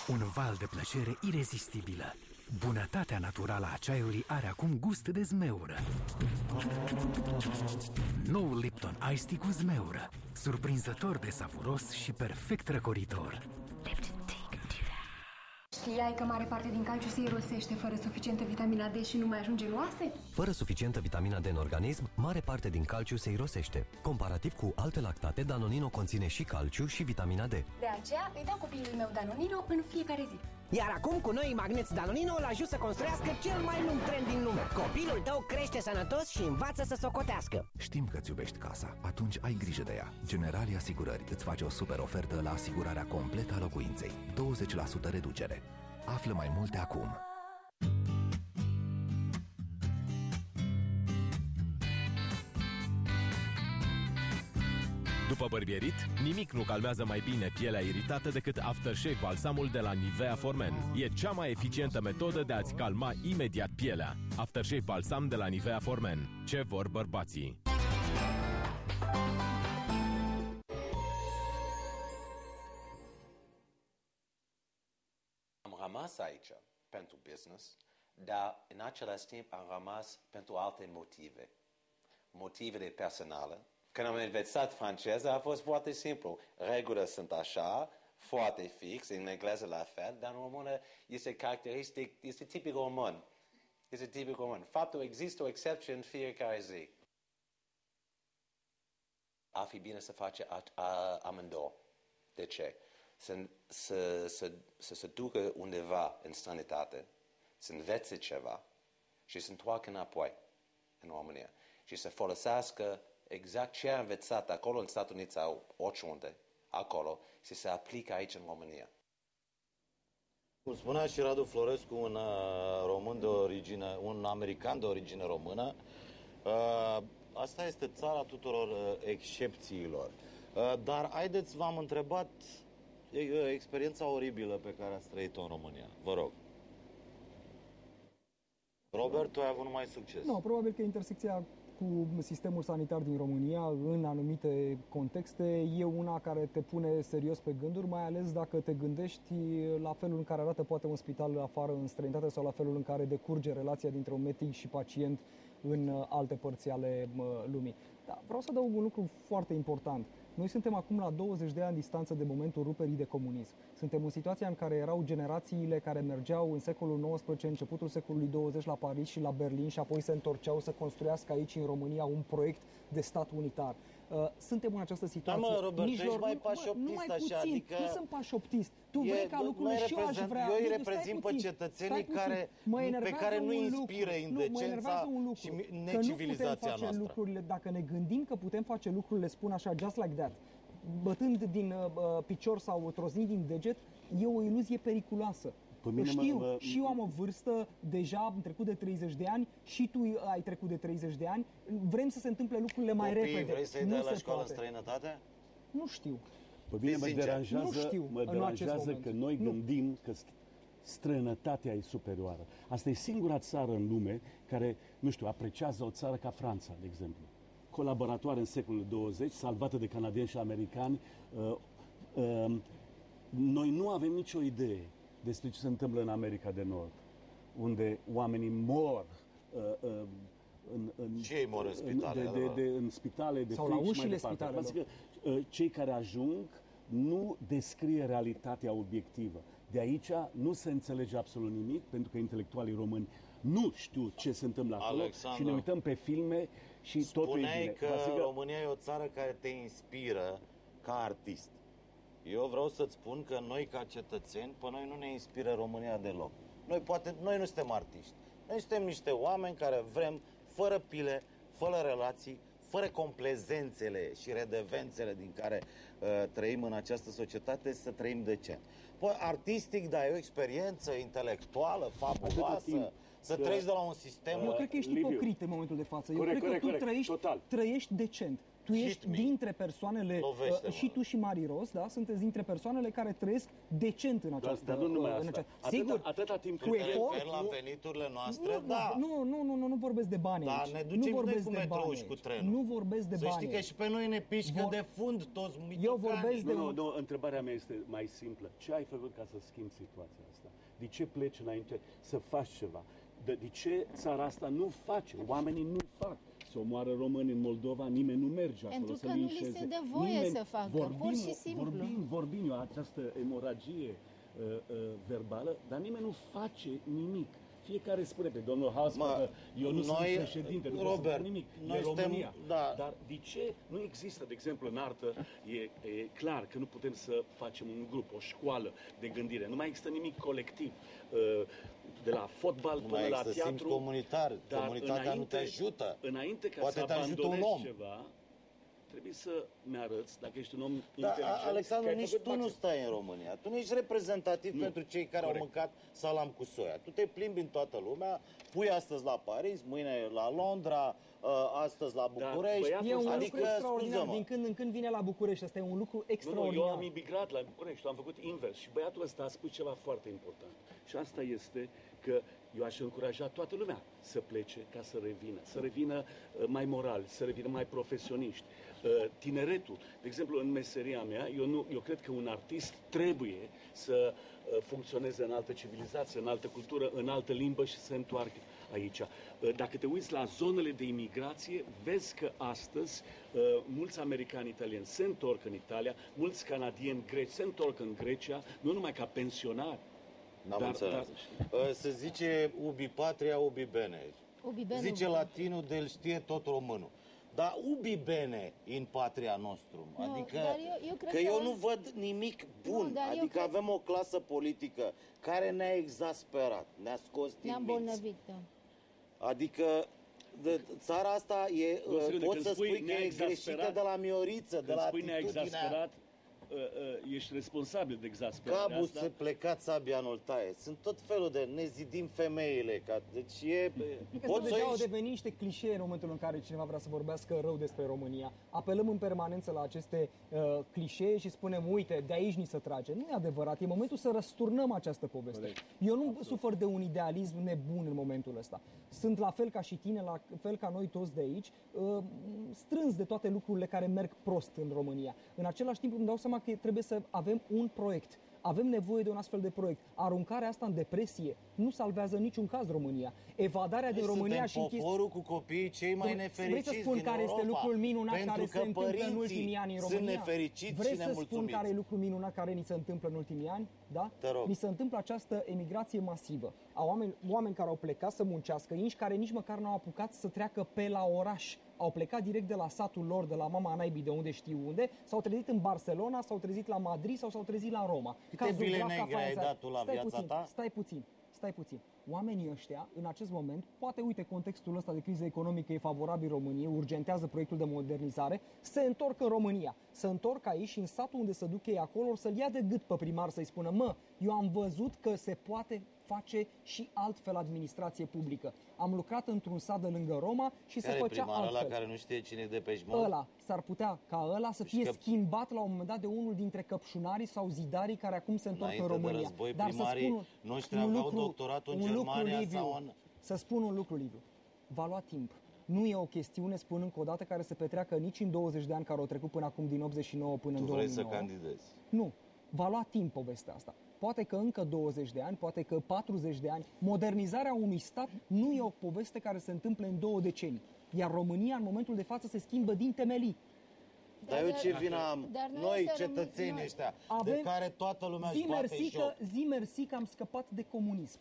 Un val de plăcere irezistibilă. Bunătatea naturală a ceaiului are acum gust de zmeură. Noul Lipton Ice Tea cu zmeură. Surprinzător de savuros și perfect răcoritor. Știai că mare parte din calciu se irosește fără suficientă vitamina D și nu mai ajunge în oase? Fără suficientă vitamina D în organism, mare parte din calciu se irosește. Comparativ cu alte lactate, Danonino conține și calciu și vitamina D. De aceea îi dau copilului meu Danonino în fiecare zi. Iar acum, cu noi magneți Danonino, îl ajut să construiască cel mai lung tren din lume. Copilul tău crește sănătos și învață să socotească. Știm că îți iubești casa, atunci ai grijă de ea. Generali Asigurări îți face o super ofertă la asigurarea completă a locuinței. 20% reducere. Află mai multe acum. După bărbierit, nimic nu calmează mai bine pielea iritată decât aftershave balsamul de la Nivea Formen. E cea mai eficientă metodă de a-ți calma imediat pielea. Aftershave balsam de la Nivea Formen. Ce vor bărbații? Am rămas aici pentru business, dar în același timp am rămas pentru alte motive. Motivele personale. Când am învățat franceză a fost foarte simplu. Regulile sunt așa, foarte fix, în engleză la fel, dar în română este caracteristic, este tipic român. Este tipic român. Faptul există o excepție în fiecare zi. Ar fi bine să face a, a, amândouă. De ce? Să, să, să, să se ducă undeva în străinătate, să învețe ceva și să întoarcă înapoi în România și să folosească exact ce a învățat acolo în Statele Unite sau oriunde, acolo, și să se aplică aici în România. Cum spunea și Radu Florescu, un uh, român de origine, un american de origine română, uh, asta este țara tuturor uh, excepțiilor. Uh, dar haideți, v-am întrebat e, uh, experiența oribilă pe care ați trăit-o în România. Vă rog. Robert, tu ai avut numai succes. Nu, probabil că intersecția cu sistemul sanitar din România în anumite contexte e una care te pune serios pe gânduri, mai ales dacă te gândești la felul în care arată poate un spital afară în străinătate sau la felul în care decurge relația dintre un medic și pacient în uh, alte părți ale uh, lumii. Dar vreau să adaug un lucru foarte important. Noi suntem acum la 20 de ani distanță de momentul ruperii de comunism. Suntem în situația în care erau generațiile care mergeau în secolul XIX, începutul secolului 20 la Paris și la Berlin și apoi se întorceau să construiască aici în România un proiect de stat unitar. Uh, suntem în această situație. Da, mă, Robert, Nici tu ești lor- mai nu- pașoptist nu mai așa, puțin, adică- Nu sunt pașoptist. Tu E- vrei ca bă, lucrurile noi și eu aș reprezent- vrea. eu îi Nu, stai reprezint pe puțin, cetățenii stai puțin. care- Mă pe enervează care nu un inspiră lucru. Nu, mă indecența enervează un lucru. și mi- că nu necivilizația putem face noastră. lucrurile, dacă ne gândim că putem face lucrurile, spun așa, just like that, bătând din uh, uh, picior sau troznind din deget, e o iluzie periculoasă. Pe mine mă- Știu, mă- și eu am o vârstă, deja am trecut de 30 de ani, și tu ai trecut de 30 de ani, vrem să se întâmple lucrurile mai Copiii repede. vrei să-i Nu dai la se școală în poate. străinătate? Nu știu. Pe mine Fii mă sincer. deranjează, Nu știu mă în acest deranjează moment. că noi Nu. gândim că st- străinătatea e superioară. Asta e singura țară în lume care, nu știu, apreciază o țară ca Franța, de exemplu. Colaboratoare în secolul 20, salvată de canadieni și americani. Uh, uh, noi nu avem nicio idee despre ce se întâmplă în America de Nord, unde oamenii mor uh, uh, în, în, Și ei mor în spitale, de, de, adevărat. de, în spitale, de Sau la fric și mai ușile departe. spitalelor. Adică, uh, cei care ajung nu descrie realitatea obiectivă. De aici nu se înțelege absolut nimic, pentru că intelectualii români nu știu ce se întâmplă acolo Alexandru, și ne uităm pe filme și totul e Spuneai bine. că Vă asigur- România e o țară care te inspiră ca artist. Eu vreau să-ți spun că noi, ca cetățeni, pe noi nu ne inspiră România deloc. Noi, poate, noi nu suntem artiști. Noi suntem niște oameni care vrem, fără pile, fără relații, fără complezențele și redevențele din care uh, trăim în această societate, să trăim decent. Păi, artistic, da, e o experiență intelectuală, fabuloasă, timp să că- trăiești de la un sistem... Eu cred că ești Liviu. ipocrit în momentul de față. Eu Corect, cred corect, că tu corect. trăiești, Total. trăiești decent. Tu Hit ești me. dintre persoanele, Lovește-mă. uh, și tu și Mari Ros, da? Sunteți dintre persoanele care trăiesc decent în această... dar nu numai uh, în asta. această- Atâta- Sigur, atâta timp cu cât Te efort, referi la nu- veniturile noastre? nu, da. nu, nu, nu, nu, nu vorbesc de bani Da, aici. ne nu ducem noi vorbesc cu de metrou bani și cu aici. trenul. Nu vorbesc de Să bani știi că aici. și pe noi ne pișcă Vor- de fund toți Eu vorbesc de Nu, nu, un- nu, întrebarea mea este mai simplă. Ce ai făcut ca să schimbi situația asta? De ce pleci înainte să faci ceva? De, de ce țara asta nu face? Oamenii nu fac. Se omoară români în Moldova, nimeni nu merge acolo Pentru să că nu li linșeze. se dă voie Nimeni. să facă, vorbim, pur și simplu. Vorbim, vorbim eu, această emoragie uh, uh, verbală, dar nimeni nu face nimic. Fiecare spune pe domnul Haas Mă, că eu nu noi- sunt președinte, nu pot să Robert, fac nimic. noi e suntem- România. da. Dar de ce nu există, de exemplu, în artă, e, e clar că nu putem să facem un grup, o școală de gândire. Nu mai există nimic colectiv. Uh, De la fotbal Nu până mai la există simț teatru. comunitar. Dar Comunitatea nu te ajută. Înainte ca Poate să te ajută un abandonezi om. ceva, trebuie să mi-arăți dacă ești un om Da, inteligent. A- Alexandru, că ai nici făcut tu nu maxim. stai în România. Tu nu ești reprezentativ Nu. pentru cei care Corect. au mâncat salam cu soia. Tu te plimbi în toată lumea, pui astăzi la Paris, mâine la Londra, uh, astăzi la București. E un adică, lucru extraordinar. scuză-mă, Din când în când vine la București. Asta e un lucru Nu, nu, extraordinar. eu am imigrat la București, am făcut invers și băiatul ăsta a spus ceva foarte important. Și asta este că eu aș încuraja toată lumea să plece ca să revină, să revină uh, mai moral, să revină mai profesioniști. Uh, Tineretul, de exemplu, în meseria mea, eu, nu, eu cred că un artist trebuie să uh, funcționeze în altă civilizație, în altă cultură, în altă limbă și să se întoarcă aici. Uh, Dacă te uiți la zonele de imigrație, vezi că astăzi uh, mulți americani italieni se întorc în Italia, mulți canadieni greci se întorc în Grecia, nu numai ca pensionari. N-am dar- înțeles. dar- Uh, Se zice ubi patria, ubi bene. Ubi bene, Zice ubi- latinul de știe tot românul. Dar ubi bene in patria nostrum. Nu, adică dar eu- eu cred că că- eu nu văd nimic bun. Nu, dar eu adică cred- avem o clasă politică care ne-a exasperat, ne-a scos din Ne-am minți. bolnăvit, da. Adică de, țara asta e, Nu, Sirene, pot când să spui spui că e neexasperat- greșită de la Mioriță, de Când la spui atitudinea... neexasperat, uh, uh, ești responsabil de exasperarea Cabul asta. se plecat sabia în taie. Sunt tot felul de ne zidim femeile. Ca, deci e... Adică Poți să să deja au ieși... devenit niște clișee în momentul în care cineva vrea să vorbească rău despre România. Apelăm în permanență la aceste uh, clișee și spunem, uite, de aici ni se trage. Nu e adevărat, e momentul să răsturnăm această poveste. Corect. Eu nu sufăr de un idealism nebun în momentul ăsta. Sunt la fel ca și tine, la fel ca noi toți de aici, uh, strâns de toate lucrurile care merg prost în România. În același timp îmi dau seama că trebuie să avem un proiect. Avem nevoie de un astfel de proiect. Aruncarea asta în depresie nu salvează în niciun caz România. Evadarea din Noi România suntem și închis... poporul cu copiii cei mai Vreți nefericiți să spun din care este Europa, lucrul minunat pentru care că se întâmplă în părinții ultimii ani în sunt România? nefericiți Vreți și să spun nemulțumiți. care e lucrul minunat care ni se întâmplă în ultimii ani? Da? Te rog. Ni se întâmplă această emigrație masivă a oameni, oameni care au plecat să muncească, inși care nici măcar n-au apucat să treacă pe la oraș. Au plecat direct de la satul lor, de la mama naibii, de unde știu unde, s-au trezit în Barcelona, s-au trezit la Madrid sau s-au trezit la Roma. Câte bile Grafca negre ai Faența- dat tu la stai viața puțin, ta? Stai puțin, stai puțin. Oamenii ăștia, în acest moment, poate uite contextul ăsta de criză economică e favorabil României, urgentează proiectul de modernizare, se întorc în România. Se întorc aici și în satul unde se duc ei acolo, să-l ia de gât pe primar să-i spună, mă, eu am văzut că se poate face și altfel administrație publică. Am lucrat într-un sat de lângă Roma și Care se e făcea primarul ăla altfel. care nu știe cine e de pe șmol? Ăla, s-ar putea ca ăla să fie că- schimbat la un moment dat de unul dintre căpșunarii sau zidarii care acum se întorc Înainte în de România. război, Dar să primarii spun un- noștri un aveau lucru- doctoratul în un lucru, Germania Liviu, sau în- Să spun un lucru, Liviu. Va lua timp. Nu e o chestiune, spun încă o dată, care se petreacă nici în 20 de ani care au trecut până acum, din 89 până Tu în vrei să 2009. candidezi. Nu. Va lua timp povestea asta. Poate că încă 20 de ani, poate că 40 de ani. Modernizarea unui stat nu e o poveste care se întâmplă în două decenii. Iar România, în momentul de față, se schimbă din temelii. Dar eu ce vină am? Dar noi Noi, să rămân- cetățenii noi- ăștia, de Avem- care toată lumea își Zi bate mersi, joc. că, zi mersi că am scăpat de comunism.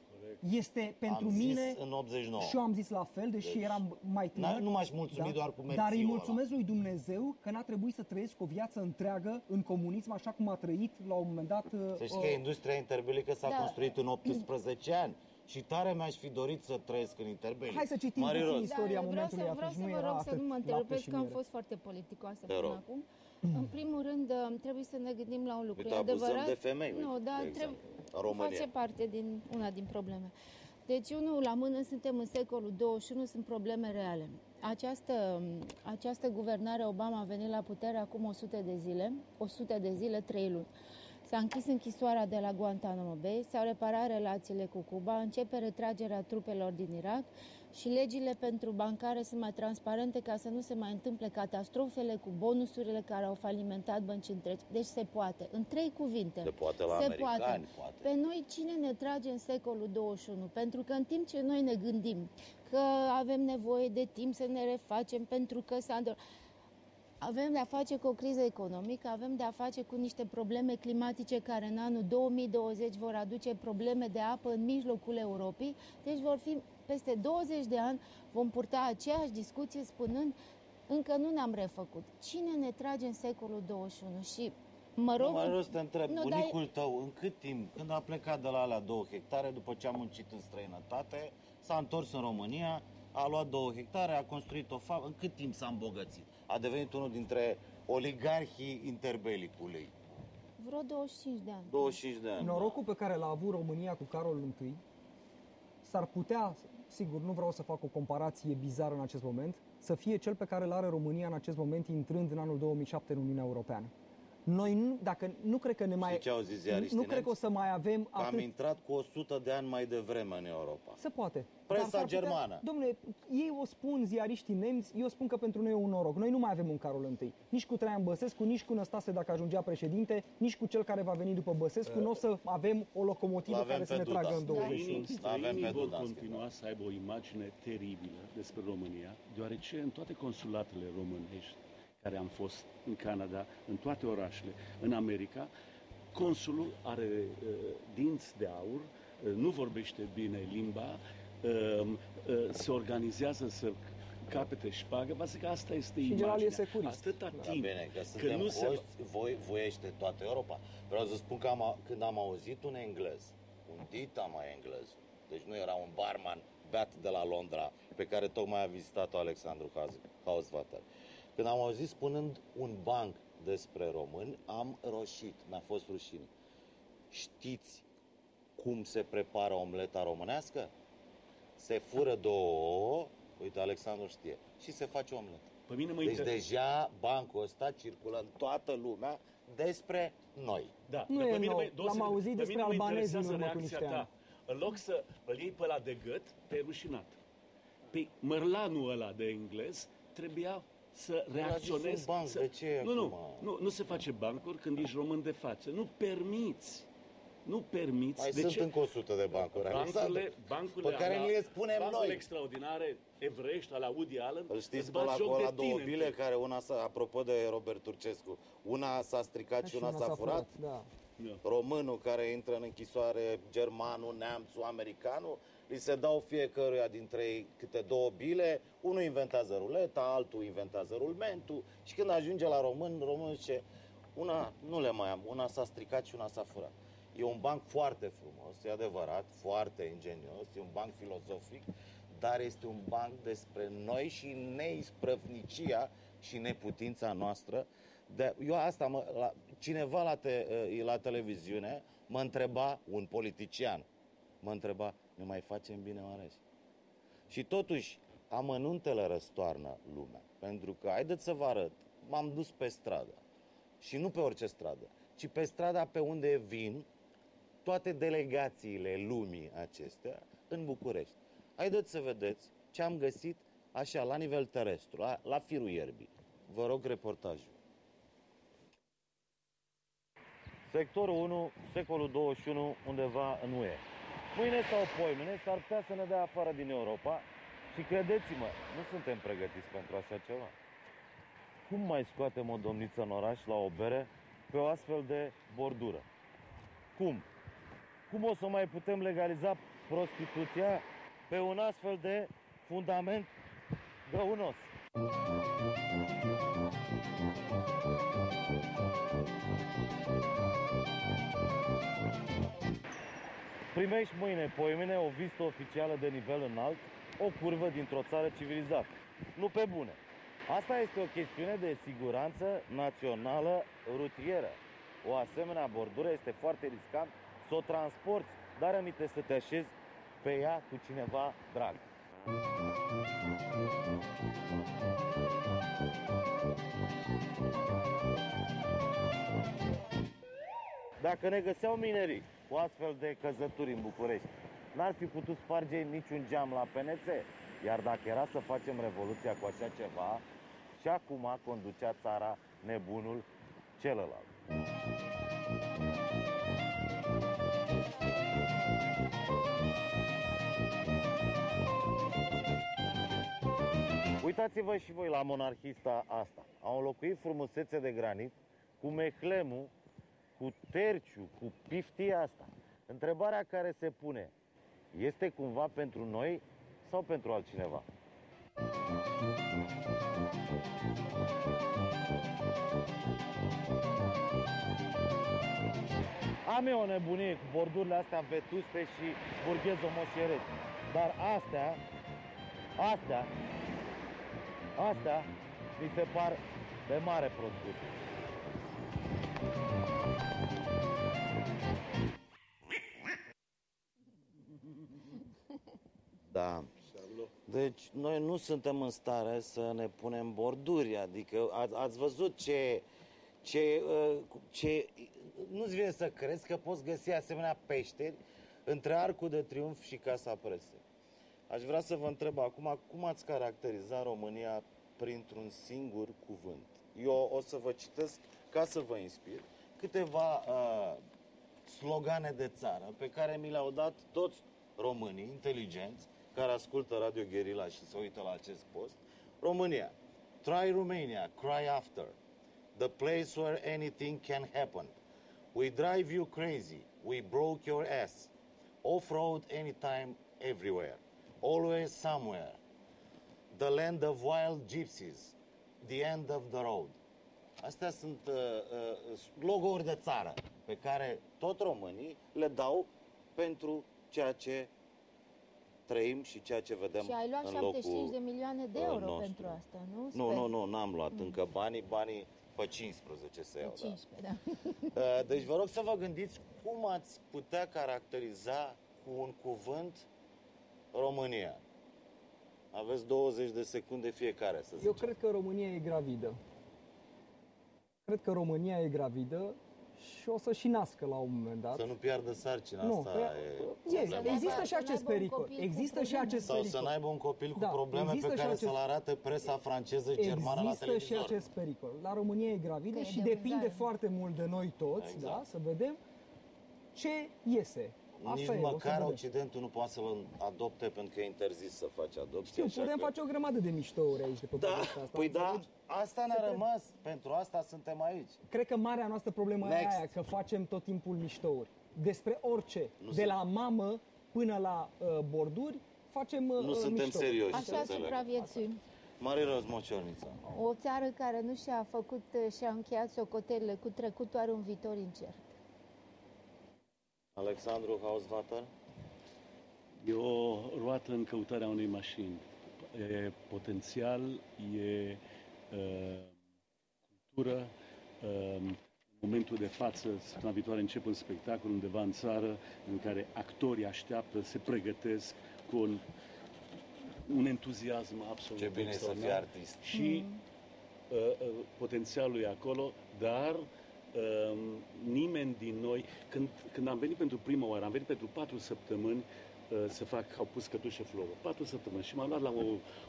Este pentru Am zis mine... în 89. Și eu am zis la fel, deși Deci, eram mai tânăr. n- nu m-aș mulțumi doar cu Dar îi mersiul mulțumesc lui Dumnezeu că n-a trebuit să trăiesc o viață întreagă în comunism, așa cum a trăit la un moment dat... Să știi că industria interbelică s-a Da. construit în 18 ani. Și tare mi-aș fi dorit să trăiesc în interbelic. Hai să citim Mare puțin rost. istoria Da, vreau momentului să, vreau atunci. să Nu vă era rog să atât nu mă lapte întrerupeți și că am miere. fost foarte politicoasă Te până rog. acum. În primul rând, uh, trebuie să ne gândim la un lucru. Uite, e abuzăm adevărat? de femei, uite, Nu, dar de trebuie, exemplu, în România. face parte din una din probleme. Deci, unul la mână, suntem în secolul 21, sunt probleme reale. Această, această guvernare Obama a venit la putere acum 100 de zile, 100 de zile, 3 luni. S-a închis închisoarea de la Guantanamo Bay, s-au reparat relațiile cu Cuba, începe retragerea trupelor din Irak și legile pentru bancare sunt mai transparente ca să nu se mai întâmple catastrofele cu bonusurile care au falimentat bănci întregi. Deci se poate. În trei cuvinte. Se poate la se americani, poate. poate. Pe noi cine ne trage în secolul 21? Pentru că în timp ce noi ne gândim că avem nevoie de timp să ne refacem pentru că s-a întâmplat Avem de-a face cu o criză economică, avem de-a face cu niște probleme climatice care în anul 2020 vor aduce probleme de apă în mijlocul Europei. Deci vor fi peste 20 de ani vom purta aceeași discuție spunând încă nu ne-am refăcut. Cine ne trage în secolul 21? Și mă rog... Nu mai rost să te întreb, Nu, bunicul tău, în cât timp, când a plecat de la alea două hectare, după ce a muncit în străinătate, s-a întors în România, a luat două hectare, a construit o fabrică, în cât timp s-a îmbogățit? A devenit unul dintre oligarhii interbelicului. Vreo 25 de ani. 25 de ani. Norocul pe care l-a avut România cu Carol I s-ar putea, sigur, nu vreau să fac o comparație bizară în acest moment, să fie cel pe care îl are România în acest moment intrând în anul 2007 în Uniunea Europeană. Noi nu, dacă, nu cred că ne mai... Știi ce au zis ziariștii Nu cred că o să mai avem Că am atât... intrat cu 100 de ani mai devreme în Europa. Se poate. Presa Dar s-ar putea- germană. Domnule, ei o spun ziariștii nemți, eu spun că pentru noi e un noroc. Noi nu mai avem un Carol I. Nici cu Traian Băsescu, nici cu Năstase dacă ajungea președinte, nici cu cel care va veni după Băsescu. Nu o să avem o locomotivă L-avem care să pe ne Duda. tragă în 21. Străinii, L-avem străinii pe vor Duda, continua să aibă o imagine teribilă despre România, deoarece în toate consulatele românești care am fost în Canada, în toate orașele, în America, consulul are uh, dinți de aur, uh, nu vorbește bine limba, uh, uh, se organizează să capete șpagă, vă zic că asta este Și în general imaginea. e securist. Atâta Da, timp bine, că că suntem nu se... hoști, voi voiește toată Europa. Vreau să spun că am, când am auzit un englez, un dita mai englez, deci nu era un barman beat de la Londra, pe care tocmai a vizitat-o Alexandru Haus- Hausvater. Când am auzit spunând un banc despre români, am roșit, mi-a fost rușine. Știți cum se prepară omleta românească? Se fură două ouă, uite, Alexandru știe, și se face omletă. Pe mine mă Deci inter- deja bancul ăsta circulă în toată lumea despre noi. Da, Nu dar e pe mine nou. mă- două L-am secunde. auzit Pe despre mine mă albanezi în interesează urmă cu reacția niște ta. ani. În loc să îl iei pe ăla de gât, te-ai rușinat. Pe mărlanul ăla de englez trebuia să zis reacționezi. un banc, să... de ce nu, nu, acum? nu, nu se face bancuri când ești român de față. Nu permiți. Nu permiți. Mai de sunt ce? încă 100 de bancuri, Bancurile, Alexandru, bancurile pe care alea- ni le spunem bancurile noi. extraordinare evreiești, la Woody Allen, Îl știți îți pe bat ăla joc cu de ăla două tine bile întâi. care una s-a, apropo de Robert Turcescu, una s-a stricat și una s-a furat? Da. Românul care intră în închisoare, germanul, neamțul, americanul, li se dau fiecăruia dintre ei câte două bile, unul inventează ruleta, altul inventează rulmentul și când ajunge la român, românul zice, una nu le mai am, una s-a stricat și una s-a furat. E un banc foarte frumos, e adevărat, foarte ingenios, e un banc filozofic, dar este un banc despre noi și neisprăvnicia și neputința noastră. De, eu asta, mă, la, cineva la, te, eh, la televiziune mă întreba, un politician, mă întreba, ne mai facem bine oare? Și totuși, amănuntele răstoarnă lumea. Pentru că, haideți să vă arăt, m-am dus pe stradă. Și nu pe orice stradă, ci pe strada pe unde vin toate delegațiile lumii acestea în București. Haideți să vedeți ce am găsit așa, la nivel terestru, la, la firul ierbii. Vă rog reportajul. Sectorul 1, secolul 21, undeva în UE. Mâine sau poimâine s-ar putea să ne dea afară din Europa și credeți-mă, nu suntem pregătiți pentru așa ceva. Cum mai scoatem o domniță în oraș la o bere pe o astfel de bordură? Cum? Cum o să mai putem legaliza prostituția pe un astfel de fundament găunos? Primești mâine, poimine, o vizită oficială de nivel înalt, o curvă dintr-o țară civilizată. Nu pe bune. Asta este o chestiune de siguranță națională rutieră. O asemenea bordură este foarte riscant să o transporti, dar aminte să te așezi pe ea cu cineva drag. Dacă ne găseau minerii cu astfel de căzături în București, n-ar fi putut sparge niciun geam la PNC. Iar dacă era să facem revoluția cu așa ceva, și acum conducea țara nebunul celălalt. Uitați-vă și voi la monarhista asta. Au înlocuit frumusețe de granit cu mehlemul, cu terciu, cu piftia asta. Întrebarea care se pune, este cumva pentru noi sau pentru altcineva? Am eu o nebunie cu bordurile astea vetuste și burghezo moșiereți. Dar astea, astea, astea, mi se par de mare prost Da. Deci noi nu suntem în stare să ne punem borduri, adică a, ați văzut ce, ce, uh, ce nu-ți vine să crezi că poți găsi asemenea peșteri între Arcul de Triunf și Casa Presei. Aș vrea să vă întreb acum, cum ați caracteriza România printr-un singur cuvânt? Eu o să vă citesc, ca să vă inspir, câteva uh, slogane de țară pe care mi le-au dat toți românii inteligenți care ascultă Radio Guerilla și se uită la acest post. România. Try Romania, cry after. The place where anything can happen. We drive you crazy. We broke your ass. Off-road anytime, everywhere. Always somewhere. The land of wild gypsies. The end of the road. Astea sunt uh, uh, logo-uri de țară pe care tot românii le dau pentru ceea ce trăim și ceea ce vedem Și ai luat în 75 locul de milioane de uh, euro nostru. pentru asta, nu? Nu, Sper. nu, nu, n-am luat încă banii, banii pe 15 se iau. 15, da. Da. [LAUGHS] Uh, Deci vă rog să vă gândiți cum ați putea caracteriza cu un cuvânt România. Aveți 20 de secunde fiecare să Eu ziceți. cred că România e gravidă. Cred că România e gravidă și o să și nască la un moment dat. Să nu piardă sarcina Nu, asta păi, e e, problema. există și Să acest n-aibă un pericol. copil cu Există și probleme. acest Sau pericol. să n-aibă un copil cu Da, probleme există pe și care acest- să-l arate presa franceză, germană la Există și televizor. acest pericol. La România e gravidă Că e și de depinde vânzare. foarte mult de noi toți, Exact. da, să vedem ce iese. Asta Nici e, o să măcar vedem. Occidentul nu poate să-l adopte pentru că e interzis să faci adopție. Știu, așa putem că... face o grămadă de miștouri aici de pe Da, povestea asta. păi da, înțelegi? asta ne-a Se pre- rămas. Pentru asta suntem aici. Cred că marea noastră problemă e Next. aia, că facem tot timpul miștouri. Despre orice, Nu de sunt- la mamă până la uh, borduri, facem uh, Nu suntem miștouri. serioși. Așa înțeleg. supraviețuim. Mare Răzmociornița. O țară care nu și-a făcut și-a încheiat socotelele cu trecutul are un viitor incert. Alexandru Hausvater. E o roată în căutarea unei mașini. E potențial, e uh, cultură. Uh, în momentul de față, săptămâna viitoare, încep un spectacol undeva în țară în care actorii așteaptă, se pregătesc cu un, un entuziasm absolut Ce bine să fii extraordinar. artist. Și uh, uh, potențialul e acolo, dar uh, nimeni din noi, când, când am venit pentru prima oară, am venit pentru patru săptămâni uh, să fac, au pus cătușe floră, patru săptămâni și m-am luat la o,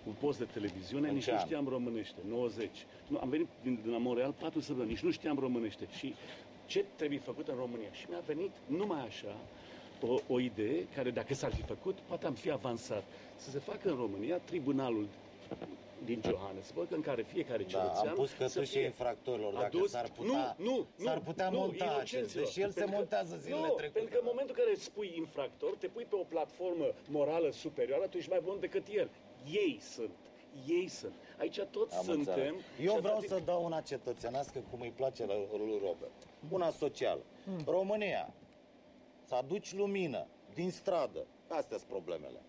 un post de televiziune, În nici ce nu an? știam românește, 90. Nu, am venit din, din la Montreal patru săptămâni, nici nu știam românește și ce trebuie făcut în România. Și mi-a venit numai așa o, o idee care, dacă s-ar fi făcut, poate am fi avansat. Să se facă în România tribunalul din Johannesburg, în care fiecare Da, cetățean am pus să cătușe fie infractorilor, dacă adus- s-ar putea- nu, nu, s-ar nu, putea nu, monta inocenților. acest- deși el se Pentru că- montează zilele nu, trecute. pentru că în momentul în care îți spui infractor, te pui pe o platformă morală superioară, tu ești mai bun decât el. Ei sunt. Ei sunt. Aici toți Am suntem. înțeles. și Eu atât vreau de- să dau una cetățenească cum îi place la lui Robert. Una socială. Mm. România. Să aduci lumină din stradă. Astea sunt problemele.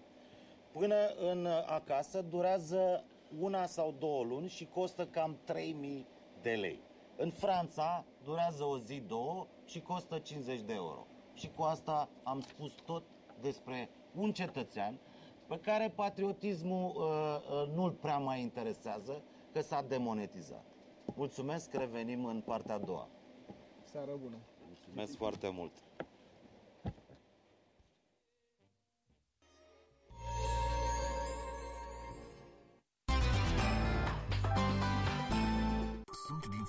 Până în acasă durează una sau două luni și costă cam 3000 de lei. În Franța durează o zi, două și costă 50 de euro. Și cu asta am spus tot despre un cetățean pe care patriotismul uh, uh, nu-l prea mai interesează, că s-a demonetizat. Mulțumesc, revenim în partea a doua. Seară bună. Mulțumesc foarte mult.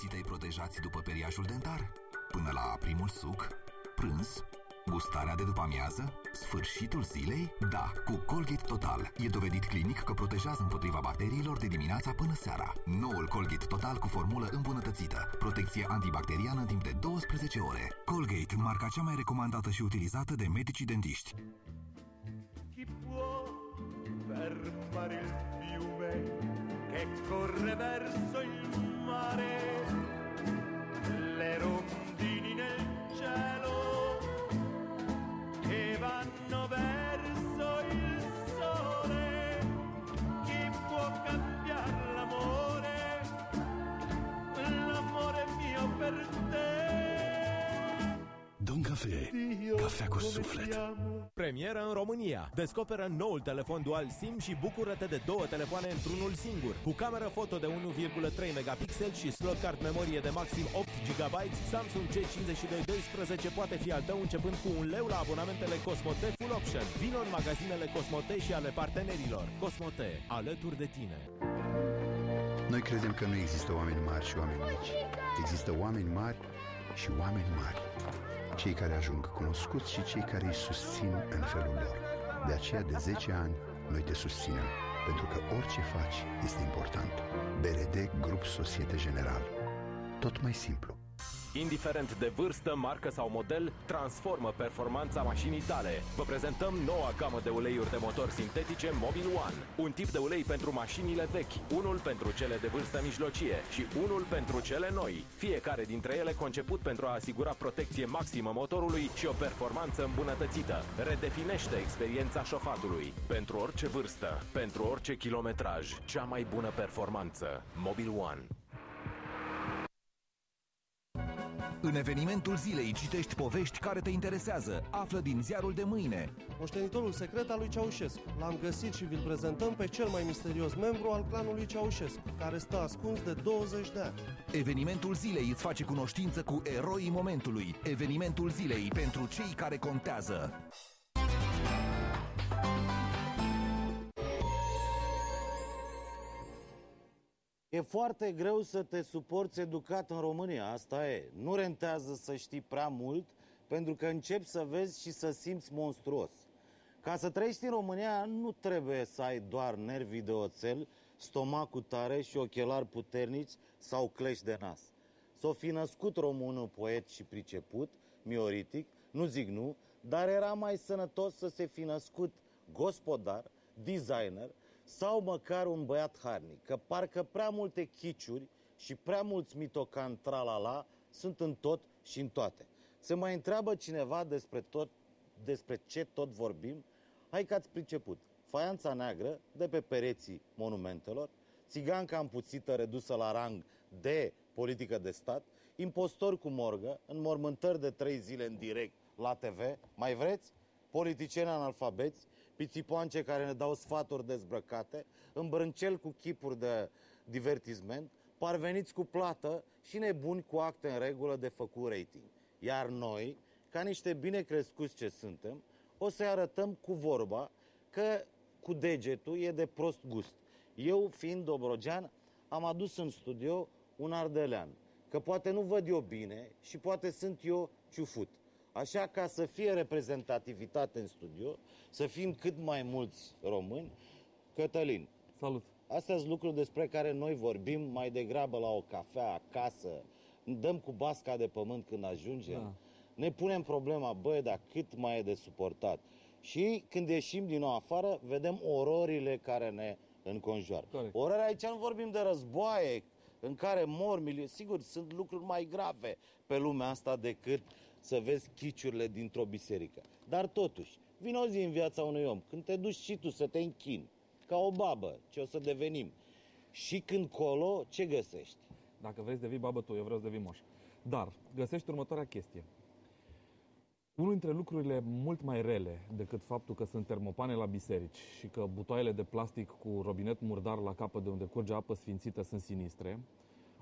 Dinții tăi protejați după periajul dentar? Până la primul suc, prânz Gustarea de după amiază? Sfârșitul zilei? Da, cu Colgate Total. E dovedit clinic că protejează împotriva bacteriilor de dimineața până seara. Noul Colgate Total cu formulă îmbunătățită. Protecție antibacteriană în timp de 12 ore. Colgate, marca cea mai recomandată și utilizată de medicii dentiști. Chi può fermare il fiume che corre verso il mare? Le rondini Cafe, cafea cu suflet. Premieră în România. Descoperă noul telefon dual SIM și bucură-te de două telefoane într-unul singur. Cu cameră foto de 1,3 megapixel și slot card memorie de maxim 8 GB, Samsung G5212 poate fi al tău începând cu un leu la abonamentele Cosmote Full Option. Vino în magazinele Cosmote și ale partenerilor. Cosmote, alături de tine. Noi credem că nu există oameni mari și oameni mici. Există oameni mari și oameni mari. Cei care ajung cunoscuți și cei care îi susțin în felul lor. De aceea, de 10 ani, noi te susținem. Pentru că orice faci este important. BRD Grup Societe General. Tot mai simplu. Indiferent de vârstă, marcă sau model, transformă performanța mașinii tale. Vă prezentăm noua gamă de uleiuri de motor sintetice Mobil One. Un tip de ulei pentru mașinile vechi, unul pentru cele de vârstă mijlocie și unul pentru cele noi. Fiecare dintre ele conceput pentru a asigura protecție maximă motorului și o performanță îmbunătățită. Redefinește experiența șofatului. Pentru orice vârstă, pentru orice kilometraj, cea mai bună performanță. Mobil One. În evenimentul zilei citești povești care te interesează. Află din ziarul de mâine. Moștenitorul secret al lui Ceaușescu. L-am găsit și vi-l prezentăm pe cel mai misterios membru al clanului Ceaușescu, care stă ascuns de 20 de ani. Evenimentul zilei îți face cunoștință cu eroii momentului. Evenimentul zilei pentru cei care contează. E foarte greu să te suporți educat în România, asta e. Nu rentează să știi prea mult, pentru că începi să vezi și să simți monstruos. Ca să trăiești în România, nu trebuie să ai doar nervii de oțel, stomacul tare și ochelari puternici sau clești de nas. S-o fi născut românul poet și priceput, mioritic, nu zic nu, dar era mai sănătos să se fi născut gospodar, designer sau măcar un băiat harnic, că parcă prea multe chiciuri și prea mulți mitocan tralala sunt în tot și în toate. Se mai întreabă cineva despre, tot, despre ce tot vorbim? Hai că ați priceput. Faianța neagră de pe pereții monumentelor, țiganca împuțită redusă la rang de politică de stat, impostori cu morgă, înmormântări de trei zile în direct la TV, mai vreți? Politicieni analfabeți, pițipoance care ne dau sfaturi dezbrăcate, îmbrâncel cu chipuri de divertisment, parveniți cu plată și nebuni cu acte în regulă de făcut rating. Iar noi, ca niște bine crescuți ce suntem, o să-i arătăm cu vorba că cu degetul e de prost gust. Eu, fiind dobrogean, am adus în studio un ardelean, că poate nu văd eu bine și poate sunt eu ciufut. Așa ca să fie reprezentativitate în studio, să fim cât mai mulți români. Cătălin. Salut. Astea sunt lucruri despre care noi vorbim mai degrabă la o cafea, acasă, dăm cu basca de pământ când ajungem. Da. Ne punem problema, băi, dar cât mai e de suportat? Și când ieșim din nou afară, vedem ororile care ne înconjoară. Corect. Orori aici nu vorbim de războaie în care mor milioane. Sigur, sunt lucruri mai grave pe lumea asta decât să vezi chiciurile dintr-o biserică. Dar totuși, vine o zi în viața unui om, când te duci și tu să te închini, ca o babă, ce o să devenim. Și când colo, ce găsești? Dacă vrei să devii babă tu, eu vreau să devii moș. Dar găsești următoarea chestie. Unul dintre lucrurile mult mai rele decât faptul că sunt termopane la biserici și că butoaiele de plastic cu robinet murdar la capăt de unde curge apă sfințită sunt sinistre,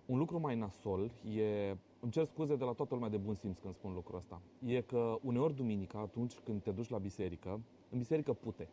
un lucru mai nasol e, îmi cer scuze de la toată lumea de bun simț când spun lucrul ăsta, e că uneori duminica, atunci când te duci la biserică, în biserică pute.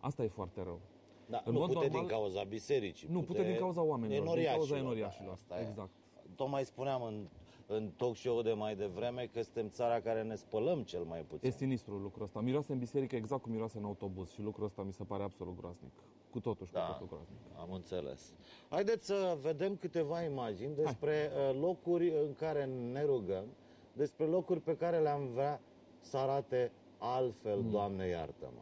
Asta e foarte rău. Da, În nu mod pute normal- din cauza bisericii. Nu, pute din cauza oamenilor, din enoriașilor, cauza enoriașilor. Da, asta e. Exact. Tocmai spuneam în în talk show de mai devreme că suntem țara care ne spălăm cel mai puțin. E sinistru lucrul ăsta. Miroase în biserică exact cum miroase în autobuz și lucrul ăsta mi se pare absolut groaznic. Cu totul și Da. cu totul groaznic. Am înțeles. Haideți să vedem câteva imagini despre uh, locuri în care ne rugăm, despre locuri pe care le-am vrea să arate altfel, Mm. Doamne iartă-mă.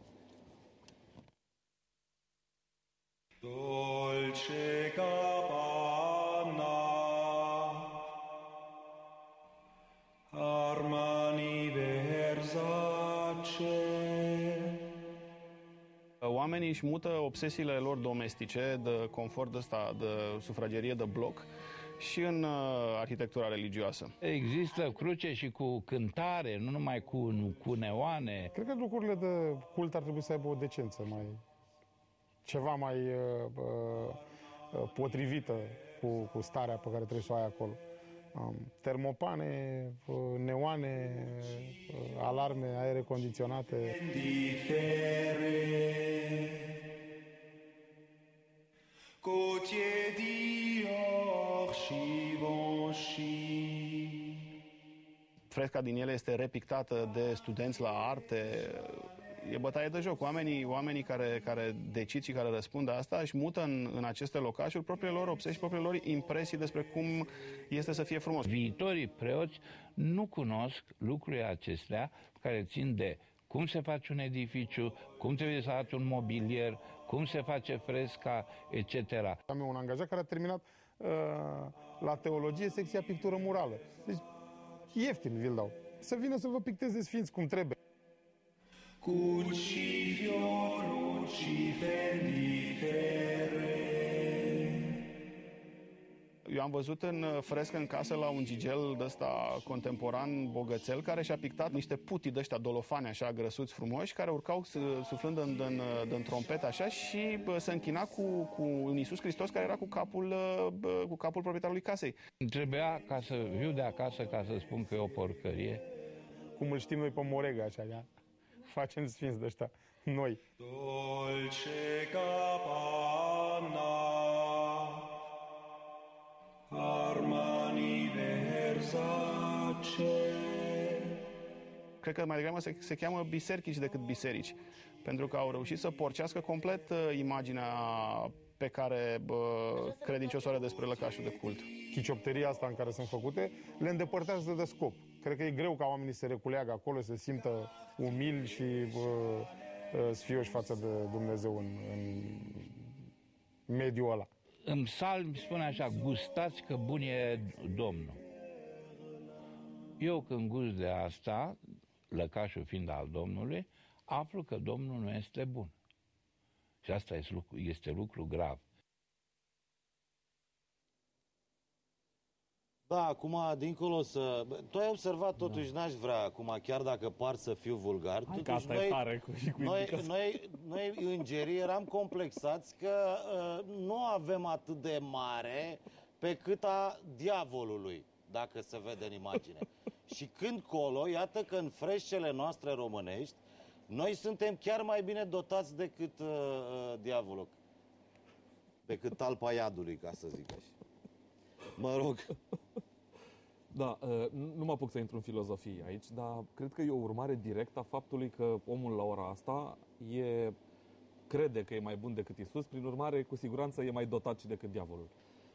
Dolce Gabbana Armani Versace Oamenii își mută obsesiile lor domestice de confort ăsta, de sufragerie de bloc și în uh, arhitectura religioasă. Există cruce și cu cântare, nu numai cu, cu neoane. Cred că lucrurile de cult ar trebui să aibă o decență mai... ceva mai uh, uh, potrivită cu, cu starea pe care trebuie să o ai acolo. Um, termopane, uh, neoane, uh, alarme, aere condiționate. Côtier Dior Givenchy Fresca din ele este repictată de studenți la arte. E bătaie de joc. Oamenii, oamenii care, care decid și care răspund asta își mută în, în aceste locașuri propriile lor obsesii, propriile lor impresii despre cum este să fie frumos. Viitorii preoți nu cunosc lucrurile acestea care țin de cum se face un edificiu, cum trebuie să arate un mobilier, cum se face fresca, etc. Am eu un angajat care a terminat uh, la teologie secția pictură murală. Deci ieftin vi-l dau. Să vină să vă picteze sfinți cum trebuie. Cuci fioruci fendifere Eu am văzut în uh, frescă în casă la un gigel de ăsta contemporan, bogățel, care și-a pictat niște putii de ăștia dolofane, așa, grăsuți frumoși, care urcau s- suflând în, în, în trompete, așa, și bă, se închina cu, cu un Iisus Hristos care era cu capul, uh, bă, cu capul proprietarului casei. Trebuia ca să viu de acasă ca să spun că e o porcărie. Cum îl știm noi pe Morega, așa, ia? Facem sfinți de ăștia. Noi. Dolce Gabbana Armani Versace Cred că mai degrabă se, se cheamă biserchici decât biserici, pentru că au reușit să porcească complet uh, imaginea pe care bă, credinciosul are despre lăcașul de cult. Chiciopteria asta în care sunt făcute le îndepărtează de scop. Cred că e greu ca oamenii să se reculeagă acolo, să se simtă umili și bă, ă, sfioși față de Dumnezeu în, în mediul ăla. În psalm spune așa, gustați că bun e Domnul. Eu când gust de asta, lăcașul fiind al Domnului, aflu că Domnul nu este bun. Și asta este lucru, este lucru grav. Da, acum, dincolo să... bă, Tu ai observat, totuși, n-aș vrea acum, chiar dacă par să fiu vulgar, Hai că totuși asta e tare cu- și cu noi, indicația. noi, noi, îngerii, eram complexați că uh, nu avem atât de mare pe cât a diavolului, dacă se vede în imagine. [LAUGHS] și când colo, iată că în freșcele noastre românești, noi suntem chiar mai bine dotați decât uh, uh, diavolul. Decât talpa iadului, ca să zic așa. Mă rog. [LAUGHS] Da, uh, nu nu mă apuc să intru în filozofie aici, dar cred că e o urmare directă a faptului că omul la ora asta e, crede că e mai bun decât Isus, prin urmare, cu siguranță e mai dotat și decât diavolul.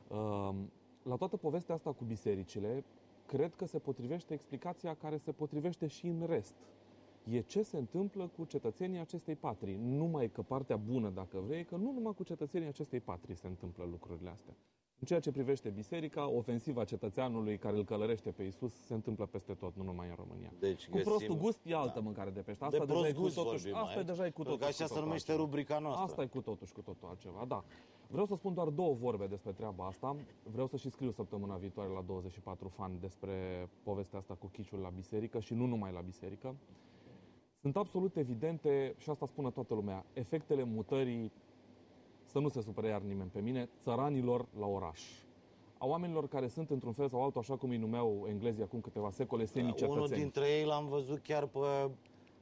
Uh, La toată povestea asta cu bisericile, cred că se potrivește explicația care se potrivește și în rest. E ce se întâmplă cu cetățenii acestei patrii. Numai că partea bună, dacă vrei, e că nu numai cu cetățenii acestei patrii se întâmplă lucrurile astea. În ceea ce privește biserica, ofensiva cetățeanului care îl călărește pe Isus se întâmplă peste tot, nu numai în România. Deci cu găsim- prostul gust e altă mâncare de pește. Asta De deja e prost cu gust totul, vorbim asta e aici. deja e cu Pentru totul. că așa cu se totul numește altceva. rubrica noastră. Asta e cu totul și cu totul altceva, da. Vreau să spun doar două vorbe despre treaba asta. Vreau să și scriu săptămâna viitoare la 24 fan despre povestea asta cu chiciul la biserică și nu numai la biserică. Sunt absolut evidente, și asta spune toată lumea, efectele mutării, să nu se supere iar nimeni pe mine, țăranilor la oraș. A oamenilor care sunt într-un fel sau altul, așa cum îi numeau englezii acum câteva secole, semicetățeni. Unul dintre ei l-am văzut chiar pe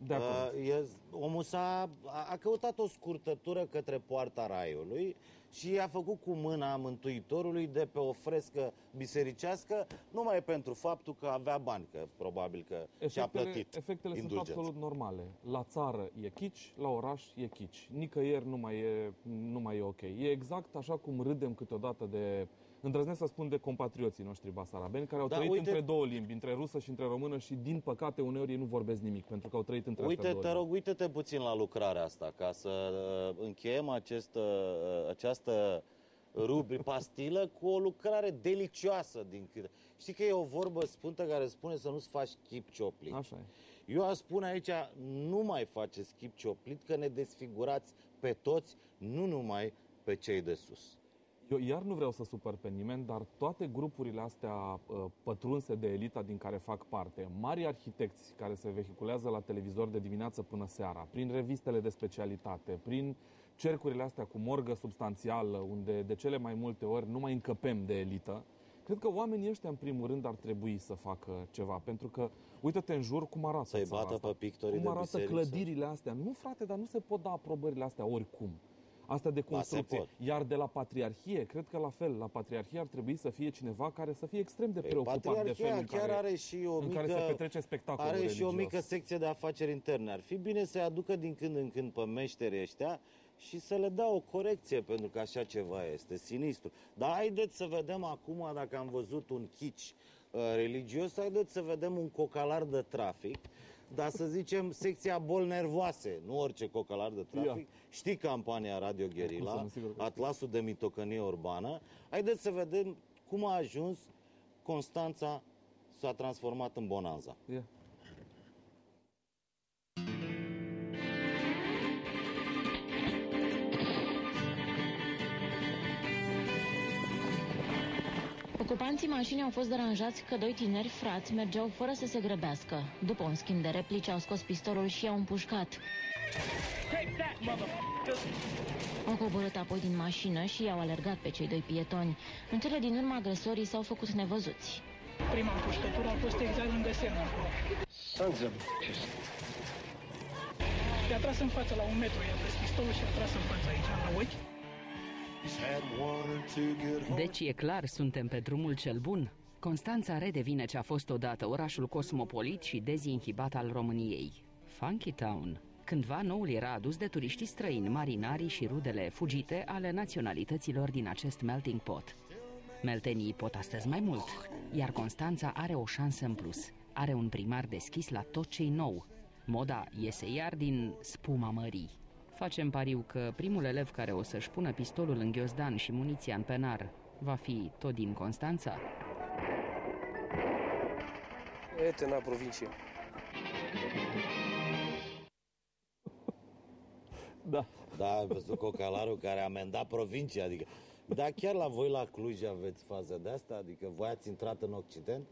De acord. Uh, e, omul s-a, a, a căutat o scurtătură către poarta raiului și a făcut cu mâna Mântuitorului de pe o frescă bisericească, numai pentru faptul că avea bani, că probabil că și-a plătit efectele sunt indulgență. absolut normale. La țară e chici, la oraș e chici. Nicăieri nu mai e, nu mai e ok. E exact așa cum râdem câteodată de îndrăznesc să spun de compatrioții noștri basarabeni care au Da, trăit uite- între două limbi, între rusă și între română și din păcate uneori ei nu vorbesc nimic pentru că au trăit între Uite, astea două te limbi. rog, uite-te puțin la lucrarea asta ca să uh, încheiem acest, uh, această rubri pastilă cu o lucrare delicioasă din câte. Știi că e o vorbă sfântă care spune să nu-ți faci chip cioplit. Așa e. Eu aș spune aici, nu mai faceți chip cioplit, că ne desfigurați pe toți, nu numai pe cei de sus. Eu iar nu vreau să supăr pe nimeni, dar toate grupurile astea uh, pătrunse de elita din care fac parte, mari arhitecți care se vehiculează la televizor de dimineață până seara, prin revistele de specialitate, prin cercurile astea cu morgă substanțială, unde de cele mai multe ori nu mai încăpem de elită, cred că oamenii ăștia, în primul rând, ar trebui să facă ceva, pentru că, uite-te în jur cum arată Să-i țara bată asta. pe pictorii Cum de arată biserici, clădirile astea. Nu, frate, dar nu se pot da aprobările astea oricum. Astea de Ba, se construcție. pot. Iar de la patriarhie, cred că la fel, la patriarhie ar trebui să fie cineva care să fie extrem de preocupat de Patriarhia felul în chiar care, are și o în mică, care se petrece spectacolul Are și religios. o mică secție de afaceri interne. Ar fi bine să-i aducă din când în când pe meșteri ăștia și să le dea o corecție, pentru că așa ceva este sinistru. Dar haideți să vedem acum, dacă am văzut un chici uh, religios, haideți să vedem un cocalar de trafic, dar să zicem secția boli nervoase, nu orice cocalar de trafic. Ia. Știi campania Radio Cum să Guerilla, nu, sigur că- Atlasul de mitocănie urbană. Haideți să vedem cum a ajuns Constanța s-a transformat în Bonanza. Ia. Ocupanții mașinii au fost deranjați că doi tineri frați mergeau fără să se grăbească. După un schimb de replici, au scos pistolul și i-au împușcat. Au coborât apoi din mașină și i-au alergat pe cei doi pietoni. În cele din urmă, agresorii s-au făcut nevăzuți. Prima împușcătură a fost exact lângă semn acolo. Sons of bitches. I-a tras în față la un metru, i-a pus pistolul și a tras în față aici, la ochi. Deci e clar, suntem pe drumul cel bun. Constanța redevine ce a fost odată orașul cosmopolit și dezinhibat al României. Funky Town. Cândva noul era adus de turiștii străini, marinarii și rudele fugite ale naționalităților din acest melting pot. Meltenii pot astăzi mai mult, iar Constanța are o șansă în plus. Are un primar deschis la tot ce nou. Moda iese iar din spuma mării. Facem pariu că primul elev care o să-și pună pistolul în ghiozdan și muniția în penar va fi tot din Constanța. Etena provincie. Da. Da, am văzut cocalarul care a amendat provincia, adică... Da, chiar la voi la Cluj aveți fază de asta? Adică voi ați intrat în Occident?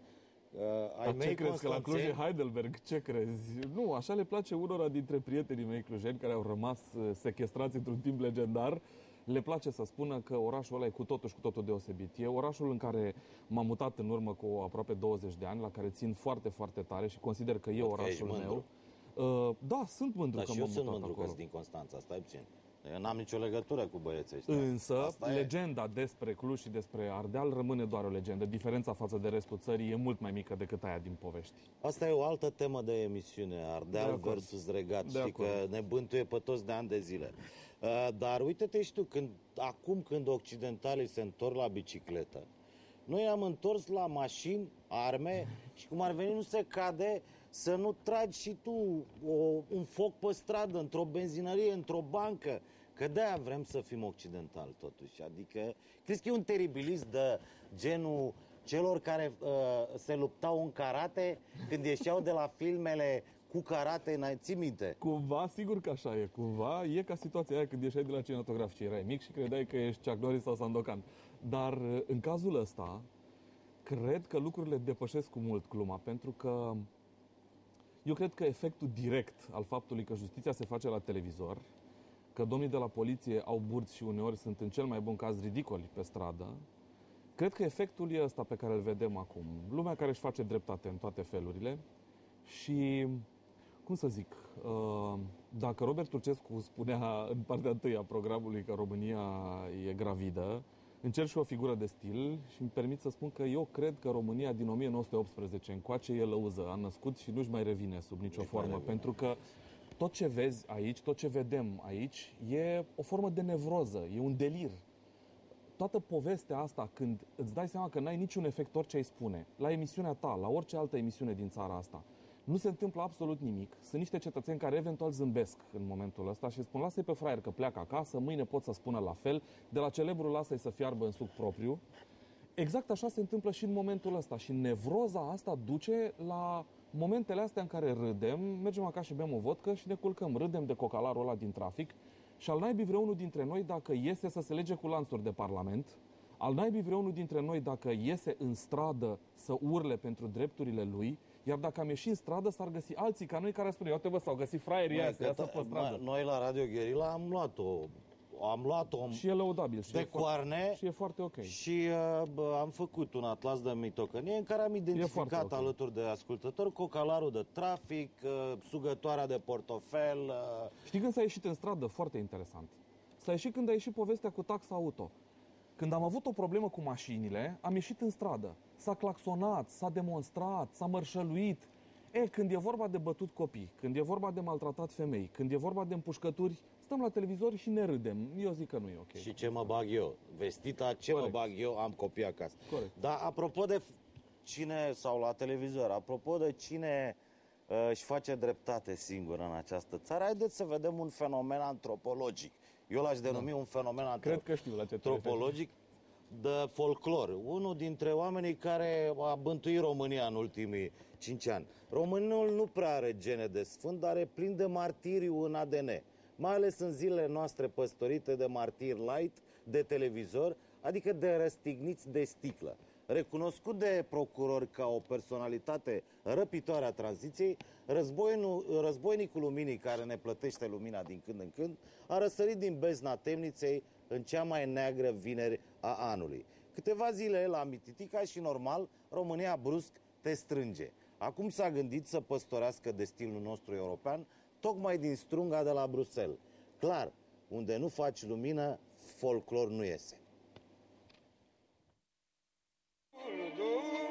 Uh, ai Dar mei ce crezi, că la Cluj e constanțeni- Heidelberg? Ce crezi? Nu, așa le place unora dintre prietenii mei clujeni care au rămas uh, sequestrați într-un timp legendar. Le place să spună că orașul ăla e cu totul și cu totul deosebit. E orașul în care m-am mutat în urmă cu aproape 20 de ani, la care țin foarte, foarte tare și consider că e Văd că orașul ești mândru. meu. Uh, da, sunt mândru Dar că și eu m-am sunt mutat mândru că acolo. sunt din Constanța, stai puțin. Eu n-am nicio legătură cu băieții ăștia. Însă, Asta e. legenda despre Cluj și despre Ardeal rămâne doar o legendă. Diferența față de restul țării e mult mai mică decât aia din povești. Asta e o altă temă de emisiune, De Ardeal acord. versus Regat. De Știi acord. că ne bântuie pe toți de ani de zile. Uh, Dar uite-te și tu, când, acum când occidentalii se întorc la bicicletă, noi am întors la mașini, arme și cum ar veni nu se cade să nu tragi și tu o, un foc pe stradă, într-o benzinărie, într-o bancă. Că de-aia vrem să fim occidentali totuși. Adică, crezi că e un teribilist de genul celor care uh, se luptau în karate când ieșeau de la filmele cu karate, n-ai ții minte? Cumva, sigur că așa e. Cumva e ca situația aia când ieșai de la cinematograf și erai mic și credeai că ești Chuck Norris sau Sandokan. Dar uh, în cazul ăsta, cred că lucrurile depășesc cu mult gluma, pentru că eu cred că efectul direct al faptului că justiția se face la televizor, că domnii de la poliție au burți și uneori sunt în cel mai bun caz ridicoli pe stradă, cred că efectul e ăsta pe care îl vedem acum. Lumea care își face dreptate în toate felurile și cum să zic, uh, dacă Robert Turcescu spunea în partea întâi a programului că România e gravidă, încerc și o figură de stil și îmi permit să spun că eu cred că România din 1918 încoace e lăuză, a născut și nu-și mai revine sub nicio formă, pentru că tot ce vezi aici, tot ce vedem aici, e o formă de nevroză, e un delir. Toată povestea asta, când îți dai seama că n-ai niciun efect orice ai spune, la emisiunea ta, la orice altă emisiune din țara asta, nu se întâmplă absolut nimic. Sunt niște cetățeni care eventual zâmbesc în momentul ăsta și spun lasă pe fraier că pleacă acasă, mâine pot să spună la fel, de la celebrul lasă-i să fiarbă în suc propriu. Exact așa se întâmplă și în momentul ăsta și nevroza asta duce la momentele astea în care râdem, mergem acasă și bem o vodcă și ne culcăm, râdem de cocalarul ăla din trafic și al naibii vreunul dintre noi dacă iese să se lege cu lanțuri de parlament, al naibii vreunul dintre noi dacă iese în stradă să urle pentru drepturile lui, iar dacă am ieșit în stradă, s-ar găsi alții ca noi care ar spune, uite bă, s-au găsit fraierii Mai aia să iasă că pe stradă. mai- Noi la Radio Guerilla am luat-o am luat-o Și e lăudabil. Și de e foarte- coarne Și e foarte ok. și uh, bă, am făcut un atlas de mitocănie în care am identificat foarte ok. alături de ascultători cocalarul de trafic, uh, sugătoarea de portofel, uh, Știi când s-a ieșit în stradă? Foarte interesant. S-a ieșit când a ieșit povestea cu taxa auto. Când am avut o problemă cu mașinile, am ieșit în stradă. S-a claxonat, s-a demonstrat, s-a mărșăluit. E, când e vorba de bătut copii, când e vorba de maltratat femei, când e vorba de împușcături, stăm la televizor și ne râdem. Eu zic că nu e ok. Și ce mă bag eu? Vestita, ce Corect. mă bag eu? Am copii acasă. Corect. Dar apropo de f- cine, sau la televizor, apropo de cine uh, își face dreptate singur în această țară, haideți să vedem un fenomen antropologic. Eu l-aș denumi un fenomen Da. Cred că știu la ce te antropologic de folclor. Unul dintre oamenii care a bântuit România în ultimii cinci ani. Românul nu prea are gene de sfânt, dar e plin de martiriu în ADN. Mai ales în zilele noastre păstorite de martiri light, de televizor, adică de răstigniți de sticlă. Recunoscut de procurori ca o personalitate răpitoare a tranziției, războinul, războinicul luminii care ne plătește lumina din când în când a răsărit din bezna temniței în cea mai neagră vineri a anului. Câteva zile la Mititica și normal, România brusc te strânge. Acum s-a gândit să păstorească destinul nostru european tocmai din strunga de la Bruxelles. Clar, unde nu faci lumină, folclor nu iese. Pe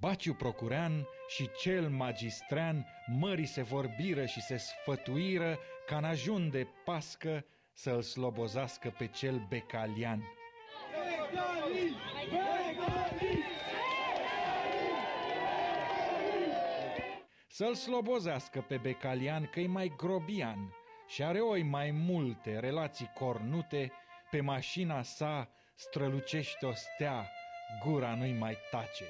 Baciu Procurean și cel magistrean mării se vorbiră și se sfătuiră ca în ajun de pască să-l slobozească pe cel becalian. Begali! Begali! Să-l slobozească pe becalian că-i mai grobian și are oi mai multe relații cornute, pe mașina sa strălucește o stea, gura nu-i mai tace.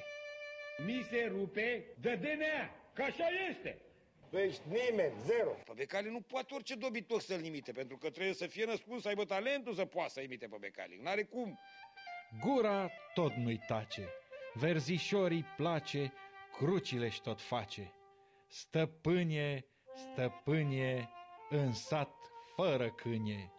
Mi se rupe de DNA, că așa este. Deci nimeni, zero. Pe Becali nu poate orice dobitoc să-l imite, pentru că trebuie să fie născut, să aibă talentul să poată să imite pe Becali. N-are cum. Gura tot nu-i tace, verzișorii place, crucile-și tot face. Stăpânie, stăpânie, în sat fără câine.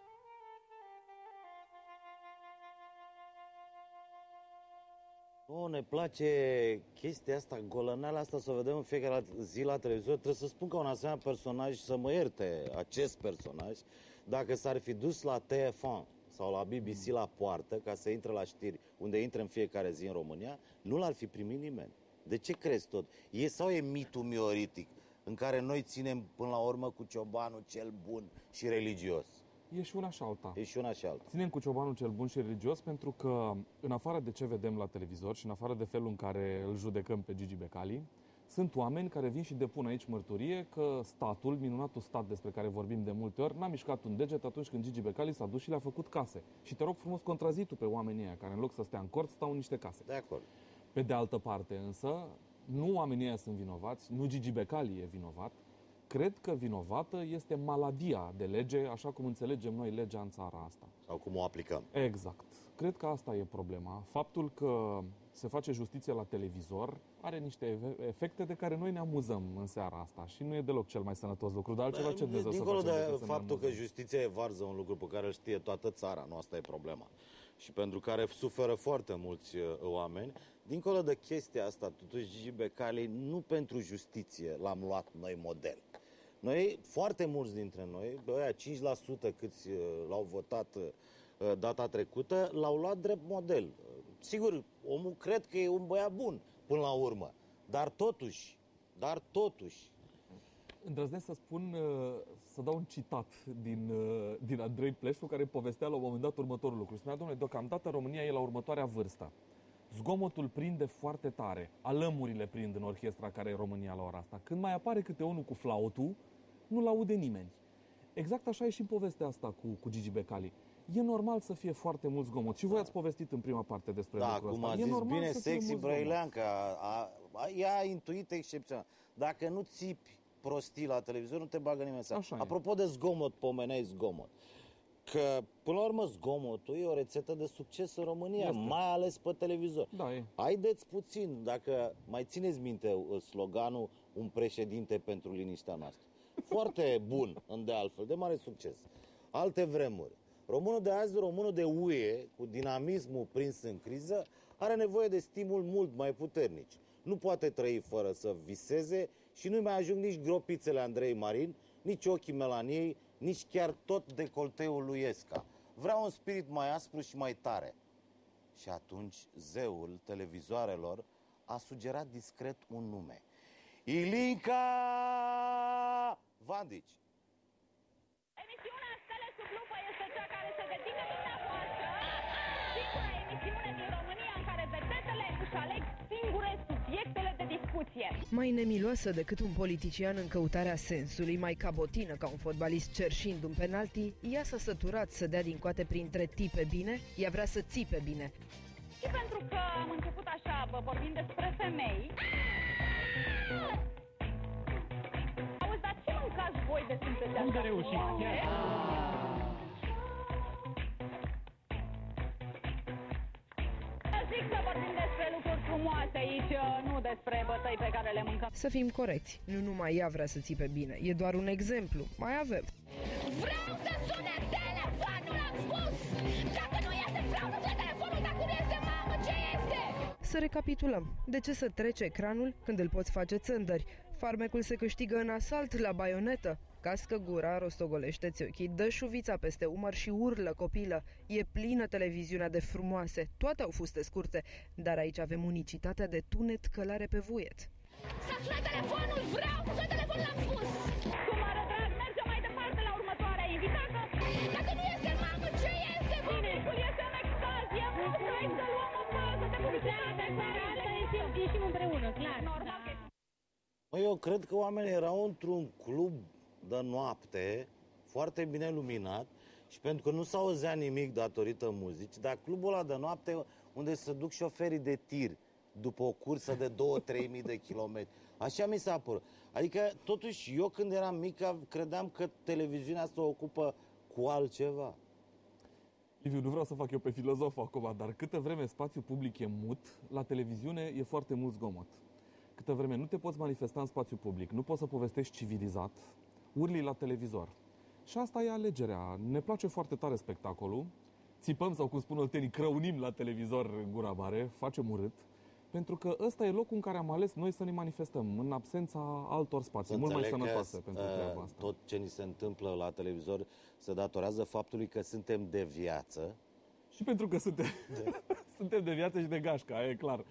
Nu, ne place chestia asta, golăneala asta, să o vedem în fiecare zi la televizor. Trebuie să spun că un asemenea personaj, să mă ierte acest personaj, dacă s-ar fi dus la TF1 sau la BBC la poartă, ca să intre la știri, unde intră în fiecare zi în România, nu l-ar fi primit nimeni. De ce crezi tot? E sau e mitul mioritic, în care noi ținem până la urmă cu ciobanul cel bun și religios? E și una și alta. E și una și alta. Ținem cu ciobanul cel bun și religios pentru că, în afară de ce vedem la televizor și în afară de felul în care îl judecăm pe Gigi Becali, sunt oameni care vin și depun aici mărturie că statul, minunatul stat despre care vorbim de multe ori, n-a mișcat un deget atunci când Gigi Becali s-a dus și le-a făcut case. Și te rog frumos contrazi tu pe oamenii ăia care în loc să stea în cort stau în niște case. De acord. Pe de altă parte însă, nu oamenii ăia sunt vinovați, nu Gigi Becali e vinovat, cred că vinovată este maladia de lege, așa cum înțelegem noi legea în țara asta. Sau cum o aplicăm. Exact. Cred că asta e problema. Faptul că se face justiție la televizor, are niște eve- efecte de care noi ne amuzăm în seara asta și nu e deloc cel mai sănătos lucru, dar altceva ce Dumnezeu să Dincolo facem de decât să ne faptul că amuzăm. justiția evarză un lucru pe care îl știe toată țara, nu asta e problema. Și pentru care suferă foarte mulți uh, oameni, dincolo de chestia asta, totuși Gigi Becali, nu pentru justiție l-am luat noi model. Noi, foarte mulți dintre noi, ăia 5% câți uh, l-au votat uh, data trecută, l-au luat drept model. Sigur, omul cred că e un băiat bun până la urmă, dar totuși, dar totuși, Îndrăznesc să spun, uh, să dau un citat din, uh, din Andrei Pleșu, care povestea la un moment dat următorul lucru. Spunea, domnule, deocamdată România e la următoarea vârstă. Zgomotul prinde foarte tare, alămurile prind în orchestra care e România la ora asta. Când mai apare câte unul cu flautul, nu-l aude nimeni. Exact așa e și în povestea asta cu, cu Gigi Becali. E normal să fie foarte mult zgomot. Și voi ați povestit în prima parte despre Da, lucrul cum ăsta. a e zis normal bine să fie sexy mult zgomot. Brăileanca, a, a, ea a intuit excepțional. Dacă nu țipi prostii la televizor, nu te bagă nimeni să... Așa e. Apropo de zgomot, pomeneai zgomot. Că, până la urmă, zgomotul e o rețetă de succes în România, Este. mai ales pe televizor. Da, e. Haideți puțin, dacă mai țineți minte uh, sloganul Un președinte pentru liniștea noastră. Foarte bun, îndealfel, de mare succes. Alte vremuri. Românul de azi, românul de UE, cu dinamismul prins în criză, are nevoie de stimul mult mai puternici. Nu poate trăi fără să viseze și nu mai ajung nici gropițele Andrei Marin, nici ochii Melaniei, nici chiar tot decolteul lui Esca. Vreau un spirit mai aspru și mai tare. Și atunci zeul televizoarelor a sugerat discret un nume. Ilinca Vandici. Emisiunea Stele sub lupă este cea care se dedică dumneavoastră. Singura emisiune din România în care vedetele își aleg singure subiectele de discuție. Mai nemiloasă decât un politician în căutarea sensului, mai cabotină ca un fotbalist cerșind un penalti, ea s-a săturat să dea din coate printre tipe bine, ea vrea să țipe bine. Și pentru că am început așa, bă, vorbind despre femei... Auzi, dar ce mâncați voi de sunteți așa Unde reușiți? frumoase? Chiar. Zic să vorbim despre lucruri frumoase aici, nu despre bătăi pe care le mâncăm. Să fim corecți, nu numai ea vrea să țipe bine, e doar un exemplu, mai avem. Vreau să sune telefonul, am spus! Dacă nu este, vreau să sune telefonul, Să recapitulăm. De ce să treci ecranul când îl poți face țândări? Farmecul se câștigă în asalt la baionetă. Cască gura, rostogolește-ți ochii, dă șuvița peste umăr și urlă copilă. E plină televiziunea de frumoase, toate au fuste scurte, dar aici avem unicitatea de tunet călare pe vuiet. Să sune telefonul, vreau să sune telefonul, am spus! Cu mare drag, mergem mai departe la următoarea invitată. Dacă nu este, mamă, ce este? Bunicul este în extaz, e mult, hai să publicitate. Asta ne simțim împreună, clar. Normal că Mă, eu cred că oamenii erau într-un club de noapte, foarte bine luminat, și pentru că nu s-auzea nimic datorită muzicii, dar clubul ăla de noapte unde se duc șoferii de tir după o cursă de 2-3 [LAUGHS] mii de kilometri. Așa mi s-a părut. Adică, totuși, eu când eram mic credeam că televiziunea se ocupă cu altceva. Liviu, nu vreau să fac eu pe filozof acum, dar câtă vreme spațiul public e mut, la televiziune e foarte mult zgomot. Câtă vreme nu te poți manifesta în spațiu public, nu poți să povestești civilizat, urli la televizor. Și asta e alegerea. Ne place foarte tare spectacolul, țipăm sau, cum spun oltenii, crăunim la televizor în gura mare, facem urât, pentru că ăsta e locul în care am ales noi să ne manifestăm, în absența altor spații, Să mult mai înțeleg că, sănătoase pentru uh, treaba asta. Tot ce ni se întâmplă la televizor se datorează faptului că suntem de viață. Și pentru că suntem, [LAUGHS] suntem de viață și de gașca, e clar.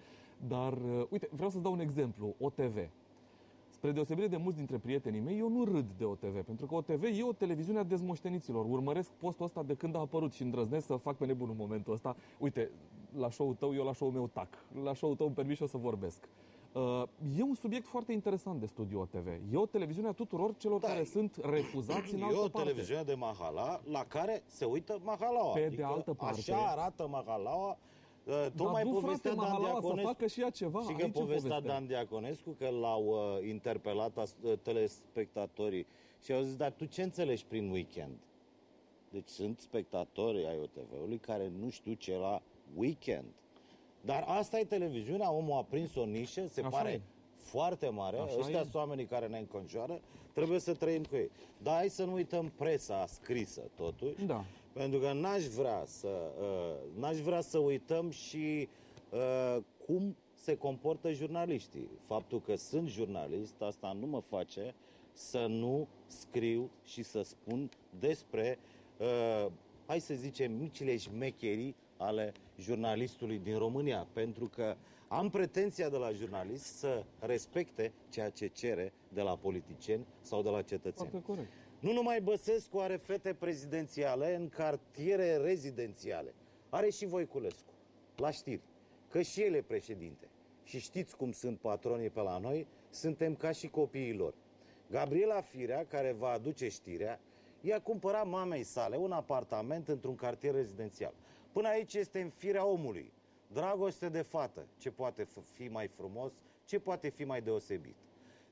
Dar, uh, uite, vreau să-ți dau un exemplu. OTV. Spre deosebire de mulți dintre prietenii mei, eu nu râd de OTV, pentru că OTV e o televiziune a dezmoșteniților. Urmăresc postul ăsta de când a apărut și îndrăznesc să fac pe nebun în momentul ăsta. Uite, la show-ul tău, eu la show-ul meu tac. La show-ul tău îmi permis și eu să vorbesc. Uh, e un subiect foarte interesant de studiu OTV. E o televiziune a tuturor celor da, care sunt refuzați în E altă o parte. televiziune de Mahala la care se uită Mahalaua. Pe de altă parte- Așa arată Mahalaua. Uh, Dar Tocmai du, povestea frate, Dan Mahalaua să Diaconescu. facă și ea ceva. Și că Aici e povestea povestea. Dan Diaconescu că l-au uh, interpelat as, uh, telespectatorii și au zis, dar tu ce înțelegi prin weekend? Deci sunt spectatori ai OTV-ului care nu știu ce la weekend. Dar asta e televiziunea, omul a prins o nișă, se Așa pare e. foarte mare. Așa Ăștia e. sunt oamenii care ne înconjoară, trebuie să trăim cu ei. Dar hai să nu uităm presa scrisă, totuși. Da. Pentru că n-aș vrea să, uh, n-aș vrea să uităm și uh, cum se comportă jurnaliștii. Faptul că sunt jurnalist, asta nu mă face să nu scriu și să spun despre, uh, hai să zicem, micile șmecherii ale jurnalistului din România. Pentru că am pretenția de la jurnalist să respecte ceea ce cere de la politicieni sau de la cetățeni. Foarte corect. Nu numai Băsescu are fete prezidențiale în cartiere rezidențiale. Are și Voiculescu, la știri, că și el e președinte. Și știți cum sunt patronii pe la noi, suntem ca și copiii lor. Gabriela Firea, care va aduce știrea, i-a cumpărat mamei sale un apartament într-un cartier rezidențial. Până aici este în firea omului. Dragoste de fată, ce poate f- fi mai frumos, ce poate fi mai deosebit.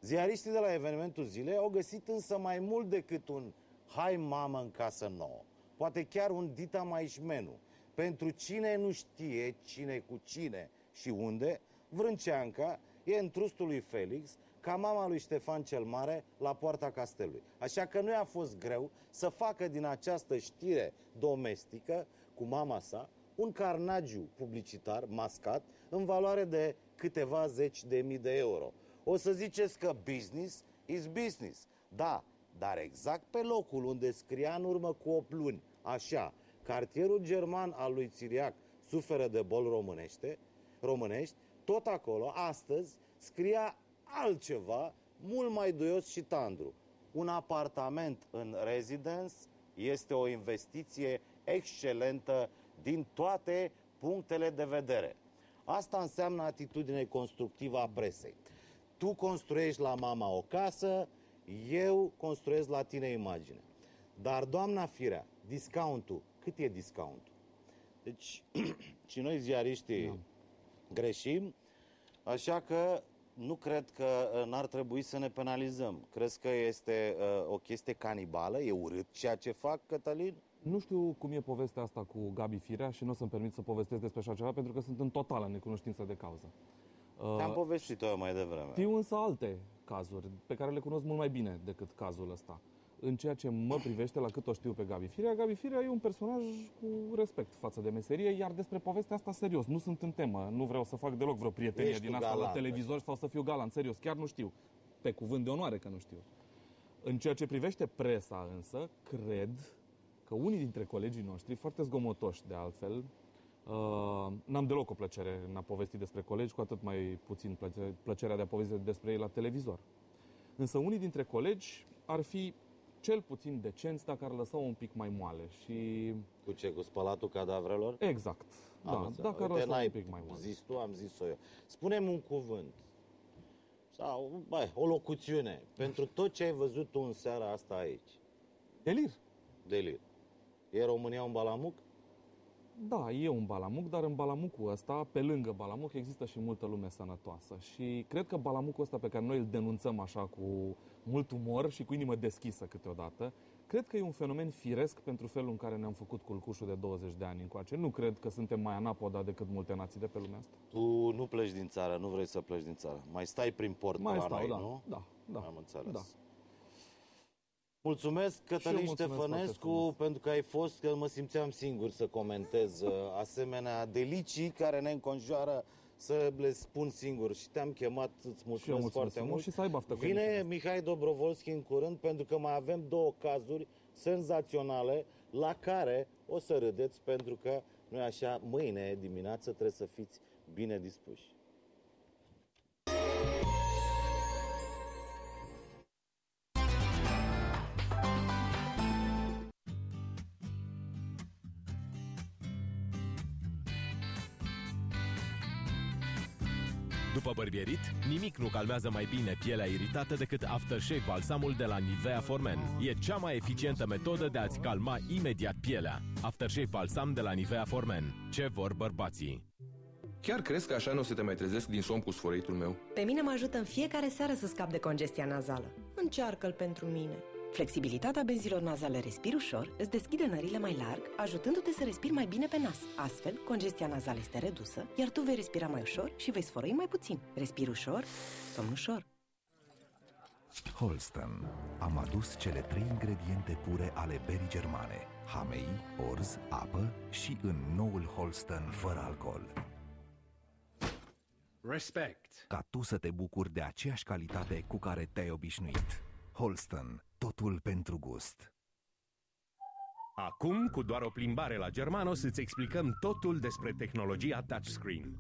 Ziariștii de la evenimentul zilei au găsit însă mai mult decât un hai mamă în casă nouă. Poate chiar un dita mai șmenu. Pentru cine nu știe cine cu cine și unde, Vrânceanca e în trustul lui Felix, ca mama lui Ștefan cel Mare la poarta castelului. Așa că nu i-a fost greu să facă din această știre domestică cu mama sa un carnagiu publicitar mascat în valoare de câteva zeci de mii de euro. O să ziceți că business is business. Da, dar exact pe locul unde scria în urmă cu 8 luni, așa, cartierul german al lui Țiriac suferă de boli românește, românești, tot acolo, astăzi, scria altceva mult mai duios și tandru. Un apartament în residence este o investiție excelentă din toate punctele de vedere. Asta înseamnă atitudine constructivă a presei. Tu construiești la mama o casă, eu construiesc la tine imagine. Dar, doamna Firea, discountul, cât e discountul? Deci, [CLEARS THROAT] și noi ziariștii da. greșim, așa că nu cred că uh, n-ar trebui să ne penalizăm. Crezi că este uh, o chestie canibală? E urât ceea ce fac, Cătălin? Nu știu cum e povestea asta cu Gabi Firea și nu o să-mi permit să povestesc despre așa ceva pentru că sunt în totală necunoștință de cauză. Te-am povestit-o eu mai devreme. Știu însă alte cazuri pe care le cunosc mult mai bine decât cazul ăsta. În ceea ce mă privește, la cât o știu pe Gabi Firea, Gabi Firea e un personaj cu respect față de meserie, iar despre povestea asta serios, nu sunt în temă, nu vreau să fac deloc vreo prietenie Ești din tu asta galant, la televizor sau să fiu galant, serios, chiar nu știu. Pe cuvânt de onoare că nu știu. În ceea ce privește presa însă, cred că unii dintre colegii noștri, foarte zgomotoși de altfel, uh, n-am deloc o plăcere în a povesti despre colegi, cu atât mai puțin plăce- plăcerea de a povesti despre ei la televizor. Însă unii dintre colegi ar fi cel puțin decenți dacă ar lăsa un pic mai moale și... Cu ce? Cu spălatul cadavrelor? Exact. Am da, înțeles. dacă ar Uite, lăsa n-ai un pic mai moale. zis tu, am zis-o eu. Spune-mi un cuvânt sau băi, o locuțiune pentru tot ce ai văzut tu în seara asta aici. Delir. Delir. E România un balamuc? Da, e un balamuc, dar în balamucul ăsta, pe lângă balamuc, există și multă lume sănătoasă. Și cred că balamucul ăsta pe care noi îl denunțăm așa cu mult umor și cu inimă deschisă câteodată, cred că e un fenomen firesc pentru felul în care ne-am făcut culcușul de 20 de ani încoace. Nu cred că suntem mai anapoda decât multe nații de pe lumea asta. Tu nu pleci din țară, nu vrei să pleci din țară. Mai stai prin port Mai pe la stau, noi, da, nu? da, da. Am înțeles. Da. Mulțumesc, Cătălin mulțumesc foarte Ștefănescu, frumos. pentru că ai fost, că mă simțeam singur să comentez uh, asemenea delicii care ne înconjoară să le spun singur și te-am chemat, îți mulțumesc, mulțumesc foarte frumos mult. și să ai baftă cu Vine emisiunea Mihai Dobrovolski în curând pentru că mai avem două cazuri senzaționale la care o să râdeți pentru că nu așa, mâine dimineață trebuie să fiți bine dispuși. După bărbierit, nimic nu calmează mai bine pielea iritată decât Aftershave Balsamul de la Nivea Formen. E cea mai eficientă metodă de a-ți calma imediat pielea. Aftershave Balsam de la Nivea Formen. Ce vor bărbații? Chiar crezi că așa nu o să te mai trezesc din somn cu sfărăitul meu? Pe mine mă ajută în fiecare seară să scap de congestia nazală. Încearcă-l pentru mine. Flexibilitatea benzilor nazale Respir Ușor îți deschide nările mai larg, ajutându-te să respiri mai bine pe nas. Astfel, congestia nazală este redusă, iar tu vei respira mai ușor și vei sfărăi mai puțin. Respir ușor, somn ușor. Holsten. Am adus cele trei ingrediente pure ale berii germane. Hamei, orz, apă și în noul Holsten fără alcool. Respect. Ca tu să te bucuri de aceeași calitate cu care te-ai obișnuit. Holsten. Totul pentru gust. Acum, cu doar o plimbare la Germanos, îți explicăm totul despre tehnologia touchscreen.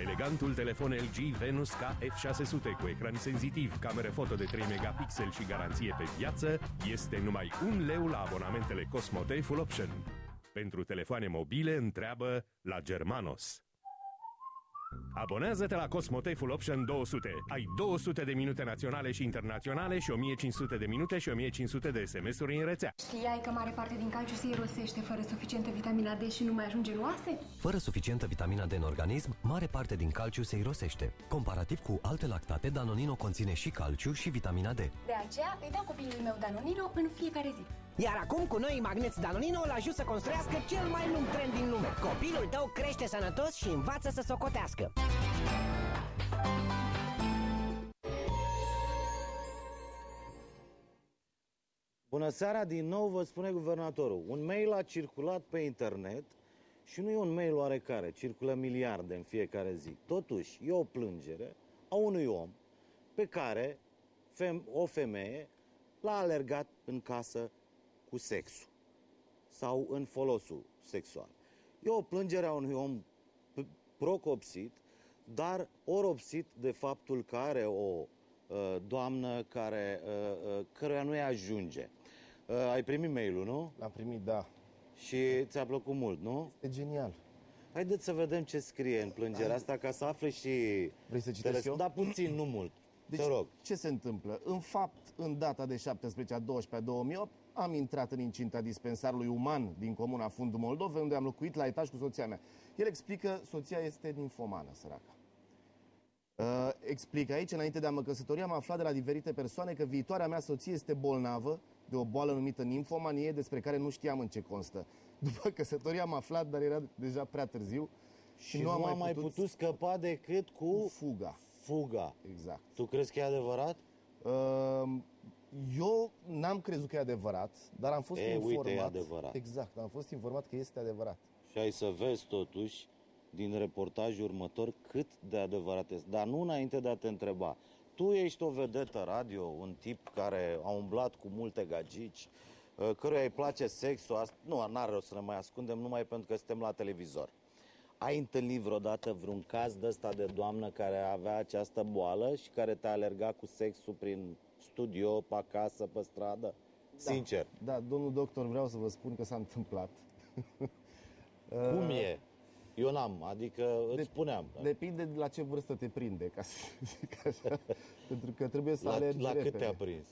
Elegantul telefon LG Venus K F600 cu ecran senzitiv, cameră foto de 3 megapixel și garanție pe viață este numai un leu la abonamentele Cosmote Full Option. Pentru telefoane mobile, întreabă la Germanos. Abonează-te la Cosmote Full Option 200. Ai 200 de minute naționale și internaționale și 1500 de minute și 1500 de SMS-uri în rețea. Știai că mare parte din calciu se irosește fără suficientă vitamina D și nu mai ajunge în oase? Fără suficientă vitamina D în organism, mare parte din calciu se irosește. Comparativ cu alte lactate, Danonino conține și calciu și vitamina D. De aceea îi dau copilului meu Danonino în fiecare zi. Iar acum cu noi magneți Danonino îl ajut să construiască cel mai lung tren din lume. Copilul tău crește sănătos și învață să socotească. Bună seara, din nou vă spune guvernatorul. Un mail a circulat pe internet și nu e un mail oarecare, circulă miliarde în fiecare zi. Totuși, e o plângere a unui om pe care fem, o femeie l-a alergat în casă cu sexul sau în folosul sexual. E o plângere a unui om p- procopsit, dar oropsit de faptul că are o uh, doamnă care, uh, uh, căruia nu-i ajunge. Uh, ai primit mail-ul, nu? L-am primit, da. Și ți-a plăcut mult, nu? E genial. Haideți să vedem ce scrie în plângerea asta ca să afle și... Vrei să citesc eu? Da, puțin, nu mult. Deci, Te rog. ce se întâmplă? În fapt, în data de 17 a 12 2008, am intrat în incinta dispensarului uman din comuna Fundul Moldove, unde am locuit la etaj cu soția mea. El explică, soția este ninfomană, săraca. Uh, explică aici, înainte de a mă căsători, am aflat de la diferite persoane că viitoarea mea soție este bolnavă de o boală numită ninfomanie, despre care nu știam în ce constă. [LAUGHS] După căsătorie am aflat, dar era deja prea târziu Și nu am mai, mai putut... putut scăpa decât cu... cu fuga. Fuga. Exact. Tu crezi că e adevărat? Uh, eu n-am crezut că e adevărat, dar am fost E, uite, informat. e adevărat. Exact, am fost informat că este adevărat. Și ai să vezi totuși din reportajul următor cât de adevărat este. Dar nu înainte de a te întreba. Tu ești o vedetă radio, un tip care a umblat cu multe gagici, uh, căruia îi place sexul, asta, nu, n-are rost să ne mai ascundem numai pentru că suntem la televizor. Ai întâlnit vreodată vreun caz de ăsta de doamnă care avea această boală și care te-a alergat cu sexul prin studio, pe acasă, pe stradă? Da, Sincer. Da, domnul doctor, vreau să vă spun că s-a întâmplat. [LAUGHS] Cum e? Eu n-am, adică îți De- spuneam. Depinde de la ce vârstă te prinde, ca să [LAUGHS] zic așa. [LAUGHS] Pentru că trebuie să La, alergi la cât repede. te-a prins?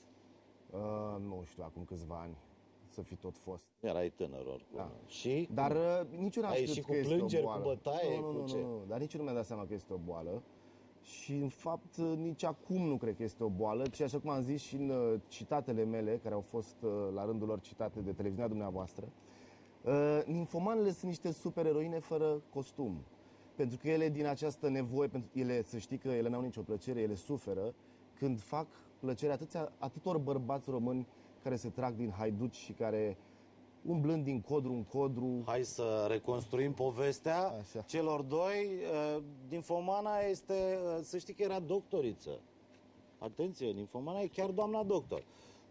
Uh, nu știu, acum câțiva ani să fi tot fost. Erai tânăr oricum. Da. Și? Dar uh, nici eu n-am Ai știut ieșit că cu este plângeri, o cu boală. bătaie, nu, nu, cu nu, ce? Nu, nu, dar nici eu nu mi-a dat seama că este o boală. Și, în fapt, uh, nici acum nu cred că este o boală, ci, așa cum am zis și în uh, citatele mele, care au fost uh, la rândul lor citate de televiziunea dumneavoastră, uh, ninfomanele sunt niște supereroine fără costum. Pentru că ele, din această nevoie, pentru ele, să știi că ele n-au nicio plăcere, ele suferă când fac plăcere atâția, atâtor bărbați români care se trag din haiduci și care umblând din codru în codru. Hai să reconstruim povestea Așa. celor doi. Uh, Ninfomana este, uh, să știi că era doctoriță. Atenție, ninfomana e chiar doamna doctor.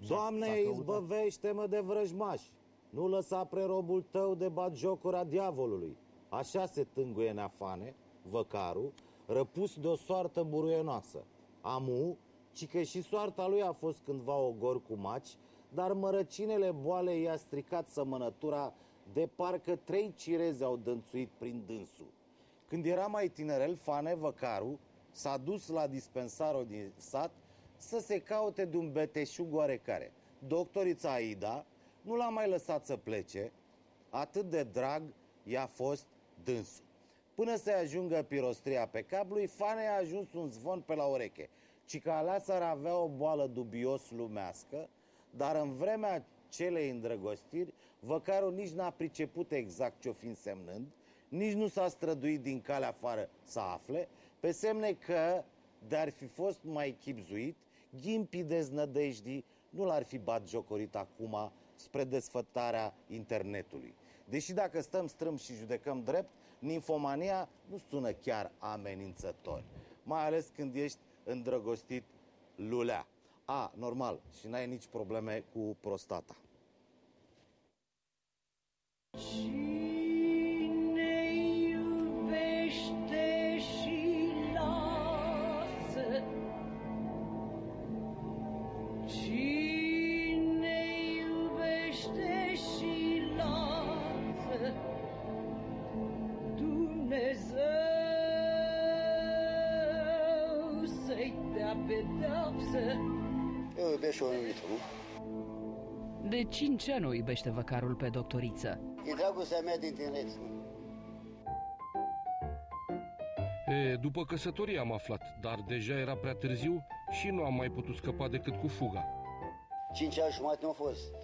Doamne, s-a căutat. izbăvește-mă de vrăjmași. Nu lăsa prerobul tău de batjocura diavolului. Așa se tânguie neafane, văcaru, răpus de o soartă buruienoasă. Amu, ci că și soarta lui a fost cândva ogor cu maci, dar mărăcinele boale i-a stricat sămănătura de parcă trei cireze au dănțuit prin dânsul. Când era mai tinerel, Fane Văcaru s-a dus la dispensarul din sat să se caute de un beteșug oarecare. Doctorița Aida nu l-a mai lăsat să plece, atât de drag i-a fost dânsul. Până să ajungă pirostria pe cap, lui Fane a ajuns un zvon pe la ureche, ci că aleasa ar avea o boală dubios lumească, Dar în vremea celei îndrăgostiri, Văcarul nici n-a priceput exact ce-o fi însemnând, nici nu s-a străduit din calea afară să afle, pe semne că, de-ar fi fost mai chipzuit, ghimpii deznădejdii nu l-ar fi bat jocorit acum spre desfătarea internetului. Deși dacă stăm strâm și judecăm drept, ninfomania nu sună chiar amenințător, mai ales când ești îndrăgostit lulea. A, normal, și n-ai nici probleme cu prostata. Cine și o iubită, nu? De 5 ani o iubește văcarul pe doctoriță. E dragostea mea din tinerețe. E, după căsătorie am aflat, dar deja era prea târziu și nu am mai putut scăpa decât cu fuga. Cinci ani jumate nu a fost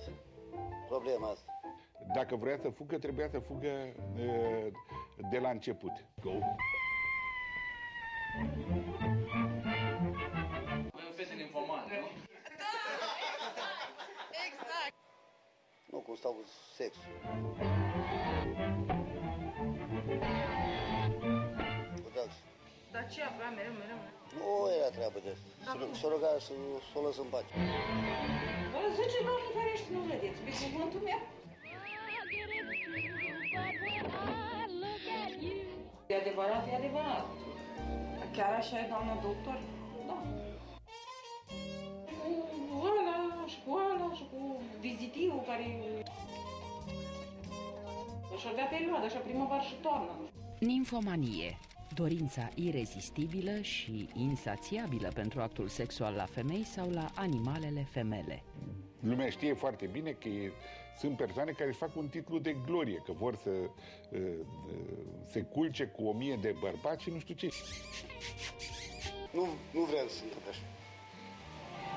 problema asta. Dacă vrea să fugă, trebuia să fugă uh, de la început. Go! Cu dragoste. Dar ce avea mereu, mereu? Nu era treabă de asta. S-o ruga să să o lăs în pace. Bă, zice, Doamne ferește, nu vedeți, pe cuvântul meu. E adevărat, e adevărat. Chiar așa e, doamna doctor? Da. Cu ăla și cu ăla și cu vizitivul care... Și avea perioada, așa, primăvară și toamnă. Ninfomanie, dorința irezistibilă și insațiabilă pentru actul sexual la femei sau la animalele femele. Lumea știe foarte bine că e, sunt persoane care își fac un titlu de glorie, că vor să uh, uh, se culce cu o mie de bărbați și nu știu ce. Nu, nu vreau să se întâmple așa.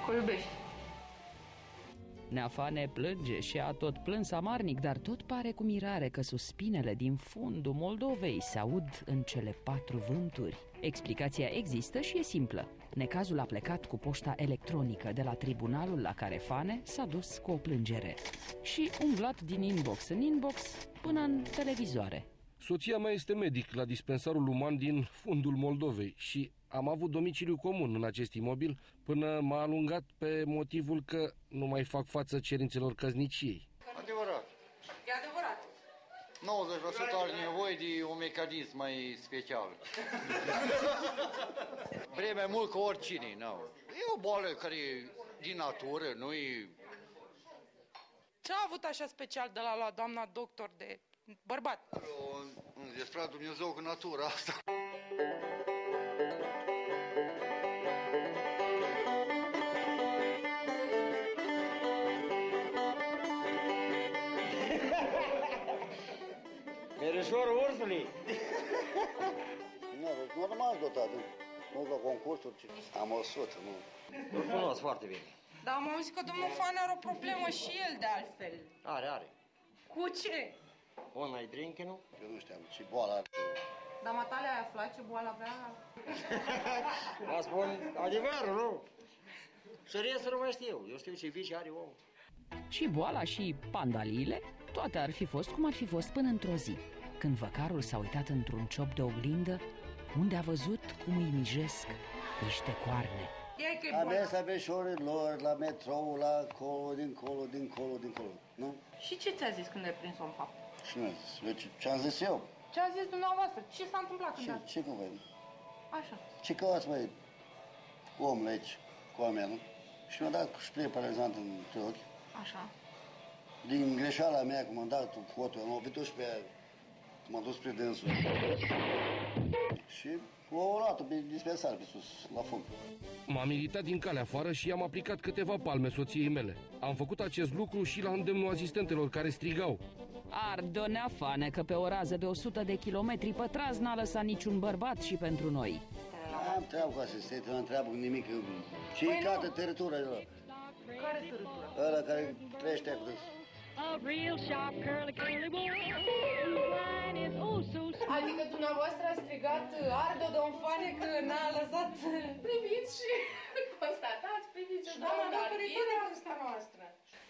Că iubești. Neafane plânge și a tot plâns amarnic, dar tot pare cu mirare că suspinele din fundul Moldovei se aud în cele patru vânturi. Explicația există și e simplă. Necazul a plecat cu poșta electronică de la tribunalul la care Fane s-a dus cu o plângere. Și umblat din inbox în inbox până în televizoare. Soția mea este medic la dispensarul uman din fundul Moldovei și am avut domiciliu comun în acest imobil până m-a alungat pe motivul că nu mai fac față cerințelor căzniciei. Adevărat. E adevărat. 90% are nevoie de un mecanism mai special. [LAUGHS] Vreme mult ca oricine, nu. E o boală care e din natură, nu e... Ce a avut așa special de la, la doamna doctor de bărbat? Despre Dumnezeu cu natura asta. Merișorul ursului. Nu, normal dotat. Nu la concursuri, ci am 100, nu. Îl cunosc foarte bine. Dar am auzit că domnul Fan are o problemă și el de altfel. Are, are. Cu ce? Online drinking -ul? Eu nu știam ce boală are. Dar matale ai aflat ce boală avea? [LAUGHS] Vă spun adevărul, nu? Și restul nu mai știu. Eu știu ce vici are omul. Și boala și pandaliile, toate ar fi fost cum ar fi fost până într-o zi, când văcarul s-a uitat într-un ciop de oglindă, unde a văzut cum îi mijesc niște coarne. E că e Am boală. mers la veșorilor, la metrou, la colo, dincolo, dincolo, dincolo. Nu? Și ce ți-a zis când ai prins-o în fapt? Și nu zis. Eu ce- Ce am zis eu? Ce a zis dumneavoastră? Ce s-a întâmplat când Ce, a... ce cuvânt? Așa. Ce căuți, băi, omul aici, cu a mea, nu? Și mi-a dat spray paralizant între ochi. Așa. Din greșeala mea, cum am dat foto, am oprit-o și pe aia, m-am dus spre dânsul. Și o luat pe dispensar pe sus, la fund. M-am iritat din calea afară și i-am aplicat câteva palme soției mele. Am făcut acest lucru și la îndemnul asistentelor care strigau. Ardă neafane că pe o rază de 100 de kilometri pătrați n-a lăsat niciun bărbat și pentru noi. Am treabă cu asistentul, nu am treabă cu nimic. Ce-i Păi nu. cată teritoriul ăla? Care târâtură? Ăla ăla care trăiește cu dânsul. A real sharp curly curly boy whose line is oh so smooth. Adică dumneavoastră a strigat Ardo Donfane că n-a lăsat... Priviți și [LAUGHS] constatați, priviți și Doamna doamna doctor, e Arghina. tot asta noastră.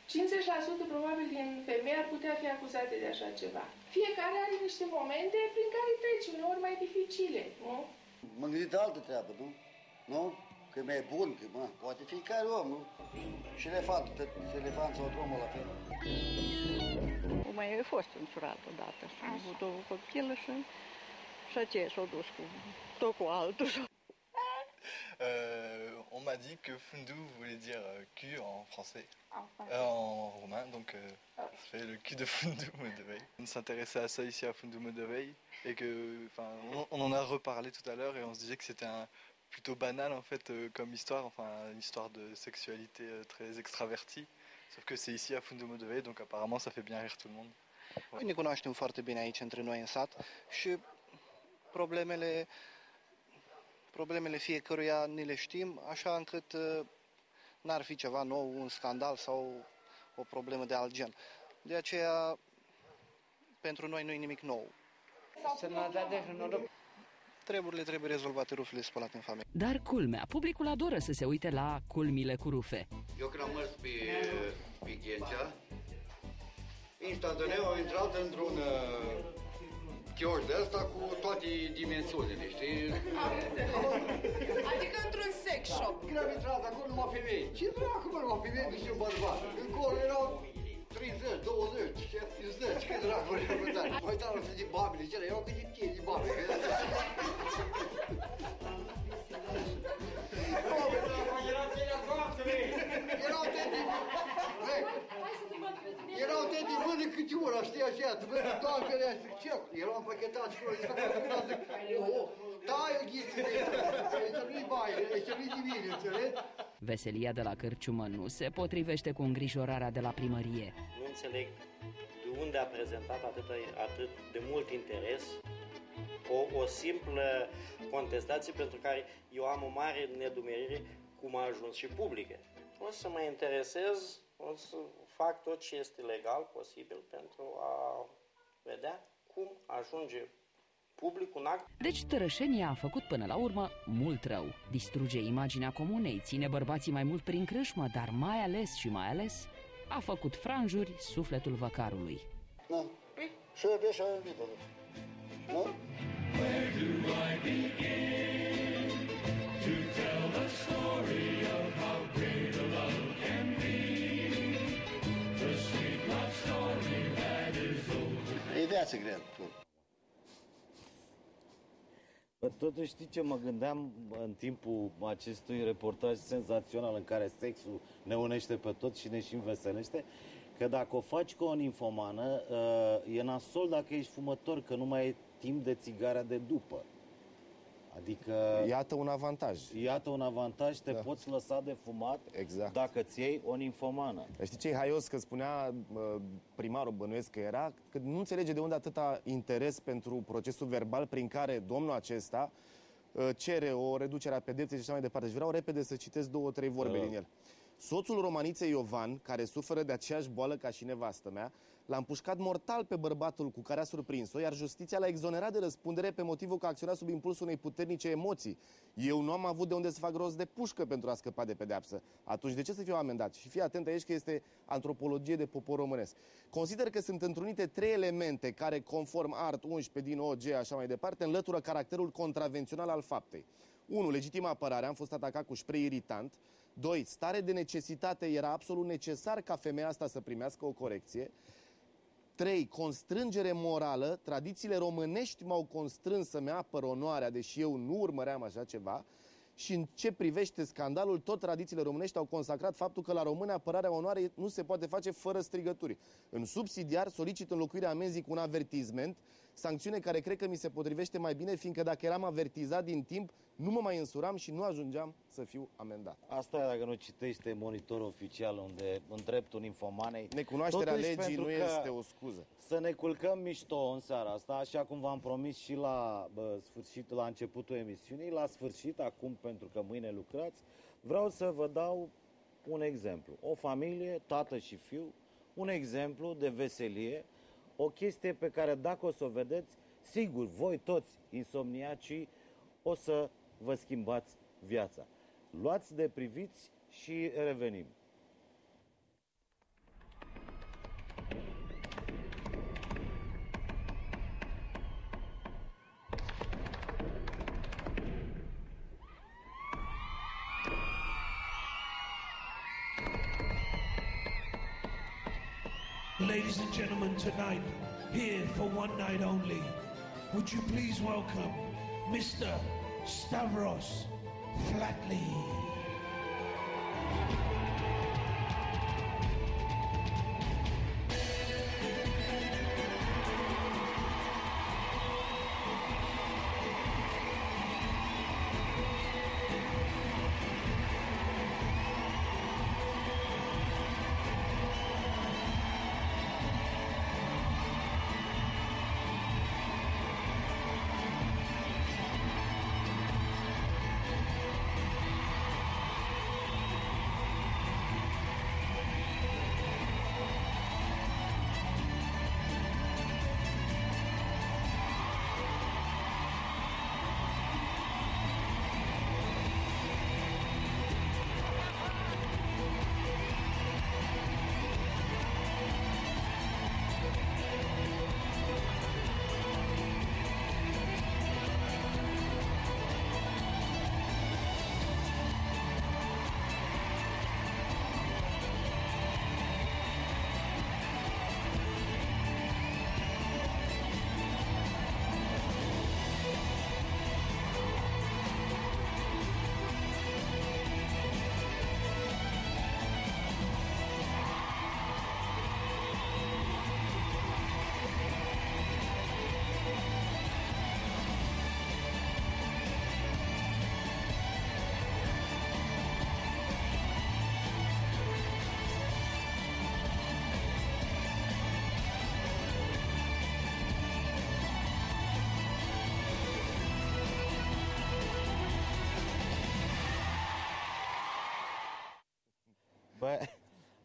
50% probabil din femei ar putea fi acuzate de așa ceva. Fiecare are niște momente prin care trece, uneori mai dificile, nu? M-am gândit de altă treabă, nu? Nu? Că e mai bun, că mă, poate fiecare om, nu? Și elefantul, tot elefantul sau drumul la fel. O mai fost însurat odată și am avut o copilă și, și aceea s-a dus cu tot cu altul. [LAUGHS] Euh, on m'a dit que fundu voulait dire euh, cul en français, Euh, en roumain, donc euh, ça fait le cul de [LAUGHS] fundu Medevei. On s'intéressait à ça ici à fundu Medevei et que, enfin, on, on en a reparlé tout à l'heure et on se disait que c'était un plutôt banal en fait euh, comme histoire, enfin une histoire de sexualité euh, très extravertie. Sauf que c'est ici à Fundu Medevei, donc apparemment ça fait bien rire tout le monde. Noi ne cunoaștem foarte bine aici între noi în sat și problemele, problemele fiecăruia ni le știm, așa încât uh, n-ar fi ceva nou, un scandal sau o problemă de alt gen. De aceea, pentru noi nu e nimic nou. Sănătate și noroc. Treburile trebuie rezolvate, rufele spălate în familie. Dar culmea, publicul adoră să se uite la culmile cu rufe. Eu când am mers pe, pe Ghencea, instantaneu au intrat într-un uh, chioș de ăsta cu toate dimensiunile, știi? [LAUGHS] Adică într-un sex shop. Când am intrat acolo numai femei. Ce dracu, mă, numai femei, niște bărbați. Încolo erau 30, 20, 50, cât dracu reprezentanți. Mă uitam la fel de babile, ce erau câte tie de babile. Erau tete, erau tete mână câte ora, știi așa, tu vezi toamnele astea, ce? Erau împachetați acolo, zic, oh, oh, tai o ghiță, aici nu-i baie, aici nu-i nimic, înțelegi? Veselia de la cârciumă nu se potrivește cu îngrijorarea de la primărie. Nu înțeleg de unde a prezentat atât, atât de mult interes o, o simplă contestație pentru care eu am o mare nedumerire cum a ajuns și publică. O să mă interesez, o să fac tot ce este legal posibil pentru a vedea cum ajunge public un act Deci tărășenia a făcut până la urmă mult rău. Distruge imaginea comunei, ține bărbații mai mult prin crâșmă, dar mai ales și mai ales a făcut franjuri sufletul văcarului. Nu. Și eu și eu iubit Nu? Where do I begin viață grea. Bă, totuși știi ce mă gândeam în timpul acestui reportaj senzațional în care sexul ne unește pe toți și ne și înveselește? Că dacă o faci cu o ninfomană, uh, e nasol dacă ești fumător, că nu mai e timp de țigarea de după. Adică... Iată un avantaj. Iată un avantaj, te da. poți lăsa de fumat exact. dacă ți iei o ninfomană. Dar știi ce e haios că spunea uh, primarul bănuiesc că era, că nu înțelege de unde atâta interes pentru procesul verbal prin care domnul acesta uh, cere o reducere a pedepsei și așa mai departe. Și vreau repede să citesc două, trei vorbe Da. din el. Soțul romaniței Iovan, care suferă de aceeași boală ca și nevastă mea, l-a împușcat mortal pe bărbatul cu care a surprins-o, iar justiția l-a exonerat de răspundere pe motivul că a acționat sub impulsul unei puternice emoții. Eu nu am avut de unde să fac rost de pușcă pentru a scăpa de pedeapsă. Atunci de ce să fiu amendat? Și fii atent aici că este antropologie de popor românesc. Consider că sunt întrunite trei elemente care, conform art 11 din OG, așa mai departe, înlătură caracterul contravențional al faptei. 1. Legitimă apărare, am fost atacat cu spray iritant. 2. Stare de necesitate, era absolut necesar ca femeia asta să primească o corecție. 3. Constrângere morală. Tradițiile românești m-au constrâns să-mi apăr onoarea, deși eu nu urmăream așa ceva. Și în ce privește scandalul, tot tradițiile românești au consacrat faptul că la române apărarea onoarei nu se poate face fără strigături. În subsidiar solicit înlocuirea amenzii cu un avertizment, sancțiune care cred că mi se potrivește mai bine, fiindcă dacă eram avertizat din timp, nu mă mai însuram și nu ajungeam să fiu amendat. Asta e dacă nu citește monitorul oficial unde în dreptul infomanei... Necunoașterea Totuși, legii pentru nu că este o scuză. Să ne culcăm mișto în seara asta, așa cum v-am promis și la bă, sfârșit, la începutul emisiunii, la sfârșit, acum pentru că mâine lucrați, vreau să vă dau un exemplu. O familie, tată și fiu, un exemplu de veselie, o chestie pe care dacă o să o vedeți, sigur, voi toți insomniacii o să vă schimbați viața. Luați de priviți și revenim. Tonight, here for one night only, would you please welcome Mr. Stavros Flatley.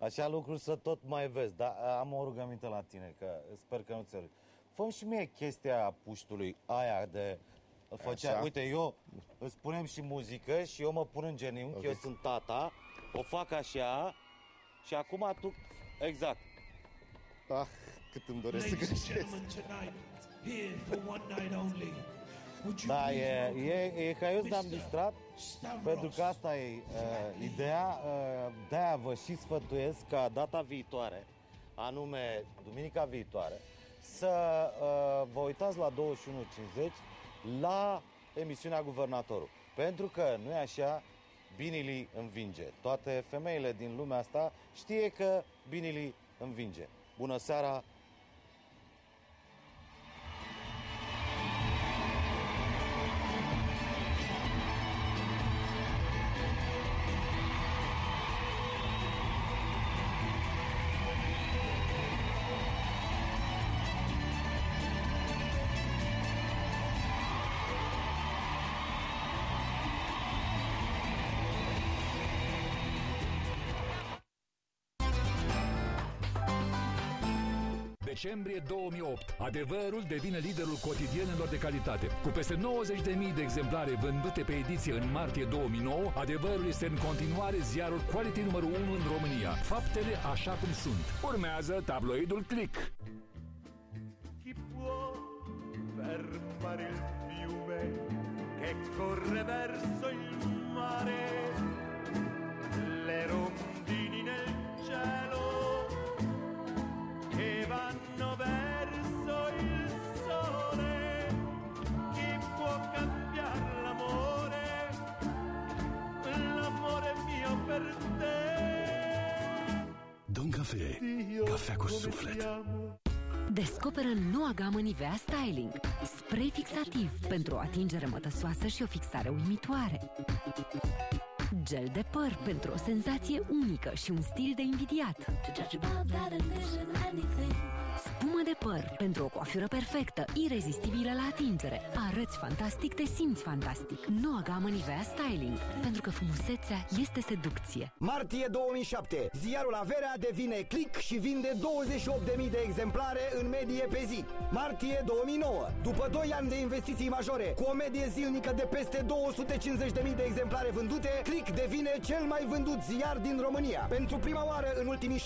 Așa lucruri să tot mai vezi, dar am o rugăminte la tine, că sper că nu ți fă și mie chestia puștului aia de făcea, Așa. uite, eu îți punem și muzică și eu mă pun în genunchi, Ok. eu sunt tata, o fac așa și acum tu, exact. Ah, cât îmi doresc să Ladies and greșesc. gentlemen, tonight, here for one night only, would you Da, please e, welcome e, e haios de am distrat, pentru că asta e uh, ideea, uh, de-aia vă și sfătuiesc ca data viitoare, anume duminica viitoare, să uh, vă uitați la 21.50 la emisiunea Guvernatorul. Pentru că, nu e așa, Binili învinge. Toate femeile din lumea asta știe că Binili învinge. Bună seara, Decembrie 2008. Adevărul devine liderul cotidienelor de calitate. Cu peste 90.000 de exemplare vândute pe ediție în martie 2009, Adevărul este în continuare ziarul quality numărul 1 în România. Faptele așa cum sunt. Urmează tabloidul Click. Chi può fermare il fiume che corre verso il mare? Le rondini nel cielo che vanno mio per te. Don Cafe, cafea cu suflet. Descoperă noua gamă Nivea Styling. Spray fixativ pentru o atingere mătăsoasă și o fixare uimitoare. Gel de păr pentru o senzație unică și un stil de invidiat. Spumă de păr pentru o coafură perfectă, irezistibilă la atingere. Arăți fantastic, te simți fantastic. Noua gamă Nivea Styling, pentru că frumusețea este seducție. Martie 2007. Ziarul Averea devine click și vinde 28.000 de exemplare în medie pe zi. Martie 2009. După 2 ani de investiții majore, cu o medie zilnică de peste 250.000 de exemplare vândute, click devine cel mai vândut ziar din România. Pentru prima oară în ultimii